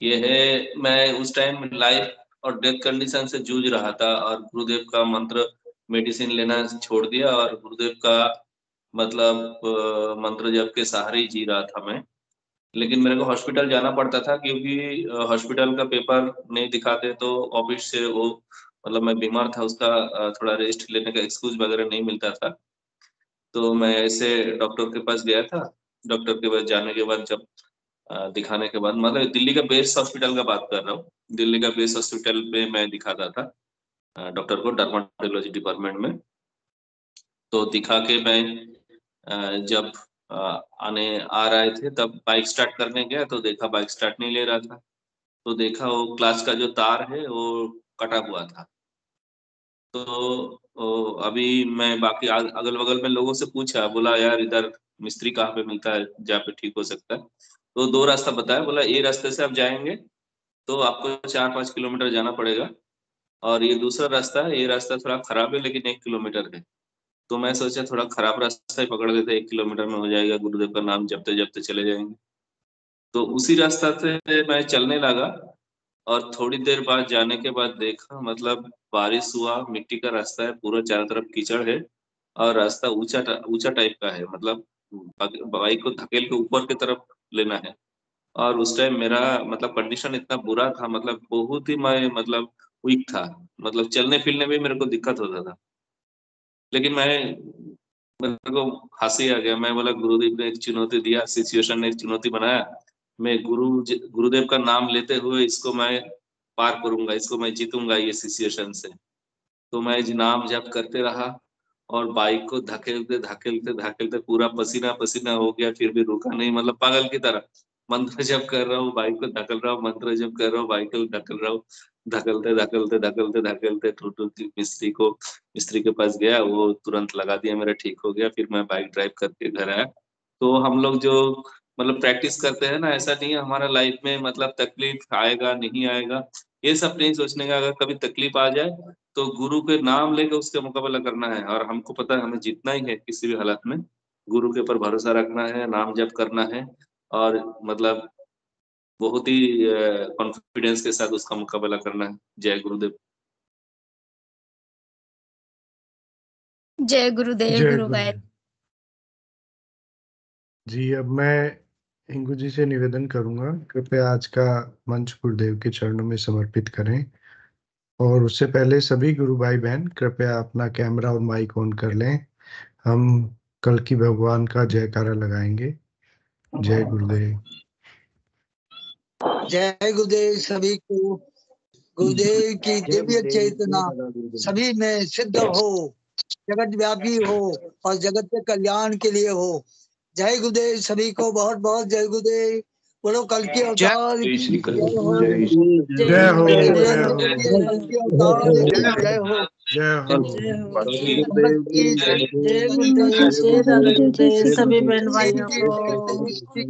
ये है, मैं उस टाइम लाइफ और डेथ कंडीशन से जूझ रहा था और गुरुदेव का मंत्र मेडिसिन लेना छोड़ दिया और गुरुदेव का मतलब मंत्र जप के सहारे जी रहा था मैं। लेकिन मेरे को हॉस्पिटल जाना पड़ता था क्योंकि हॉस्पिटल का पेपर नहीं दिखाते तो ऑफ़िस से वो मतलब मैं बीमार था, उसका थोड़ा रेस्ट लेने का एक्सक्यूज वगैरह नहीं मिलता था। तो मैं ऐसे डॉक्टर के पास गया था डॉक्टर के पास जाने के बाद जब दिखाने के बाद मतलब दिल्ली का बेस्ट हॉस्पिटल का बात कर रहा हूँ। दिल्ली का बेस्ट हॉस्पिटल में मैं दिखाता था डॉक्टर को डर्माटोलॉजी डिपार्टमेंट में। तो दिखा के मैं जब आने आ रहे थे, तब बाइक स्टार्ट करने गया तो देखा बाइक स्टार्ट नहीं ले रहा था। तो देखा वो क्लास का जो तार है, वो कटा हुआ था। तो अभी मैं बाकी अगल बगल में लोगों से पूछा, बोला, यार, इधर मिस्त्री कहाँ पे मिलता है, जहाँ पे ठीक हो सकता है? तो दो रास्ता बताया, बोला, ये रास्ते से आप जाएँगे तो आपको चार पाँच किलोमीटर जाना पड़ेगा, और ये दूसरा रास्ता है ये रास्ता थोड़ा खराब है, लेकिन एक किलोमीटर है। तो मैं सोचा, थोड़ा खराब रास्ता ही पकड़ लेते एक किलोमीटर में हो जाएगा, गुरुदेव का नाम जपते जपते चले जाएँगे। तो उसी रास्ता से मैं चलने लगा और थोड़ी देर बाद जाने के बाद देखा मतलब बारिश हुआ, मिट्टी का रास्ता है, पूरा चारों तरफ़ कीचड़ है और रास्ता ऊँचा ऊँचा टाइप का है मतलब बाइक को धकेल के ऊपर की तरफ़ लेना है। और उस टाइम मेरा मतलब कंडीशन इतना बुरा था मतलब बहुत ही मैं मतलब वीक था मतलब चलने फिरने में मेरे को दिक्कत होता था। लेकिन मैं, मेरे को हँसी आ गया, मैं बोला, गुरुदेव ने एक चुनौती दिया सिचुएशन ने एक चुनौती बनाया मैं गुरु गुरुदेव का नाम लेते हुए इसको मैं पार करूँगा, इसको मैं जीतूँगा ये सिचुएशन से। तो मैं नाम जप करते रहा और बाइक को धकेलते धकेलते धकेलते पूरा पसीना पसीना हो गया, फिर भी रुका नहीं मतलब पागल की तरह। मंत्र जब कर रहा हूँ, बाइक को धकल रहा हूँ, मंत्र जब कर रहा हूँ, बाइक को धकल रहा हूँ। धकलते धकलते धकलते धकलते टूटू मिस्त्री को, मिस्त्री के पास गया, वो तुरंत लगा दिया मेरा, ठीक हो गया, फिर मैं बाइक ड्राइव करके घर आया। तो हम लोग जो मतलब प्रैक्टिस करते हैं ना ऐसा नहीं है हमारा लाइफ में मतलब तकलीफ़ आएगा नहीं आएगा। ये सब नहीं सोचने का अगर कभी तकलीफ़ आ जाए तो गुरु के नाम लेकर उसका मुकाबला करना है। और हमको पता है हमें जीतना ही है किसी भी हालत में। गुरु के ऊपर भरोसा रखना है नाम जप करना है और मतलब बहुत ही कॉन्फिडेंस के साथ उसका मुकाबला करना है। जय गुरुदेव। जय गुरुदेव गुरु गुरुदेव। जी अब मैं हिंगू जी से निवेदन करूँगा कृपया आज का मंच गुरुदेव के चरणों में समर्पित करें। और उससे पहले सभी गुरु भाई बहन कृपया अपना कैमरा और माइक ऑन कर लें। हम कल की भगवान का जयकारा लगाएँगे। जय गुरुदेव। जय गुरुदेव सभी को। गुरुदेव की दिव्य चेतना। सभी में सिद्ध हो जगत व्यापी हो और जगत के कल्याण के लिए हो। जय गुरुदेव सभी को बहुत बहुत जय गुरुदेव बोलो कल की अवतार जय हो जय हो जय हो जय हो जय हो जय हो जय हो जय हो जय हो जय जय हो जय गुरुदेव सभी बहन भाइयों को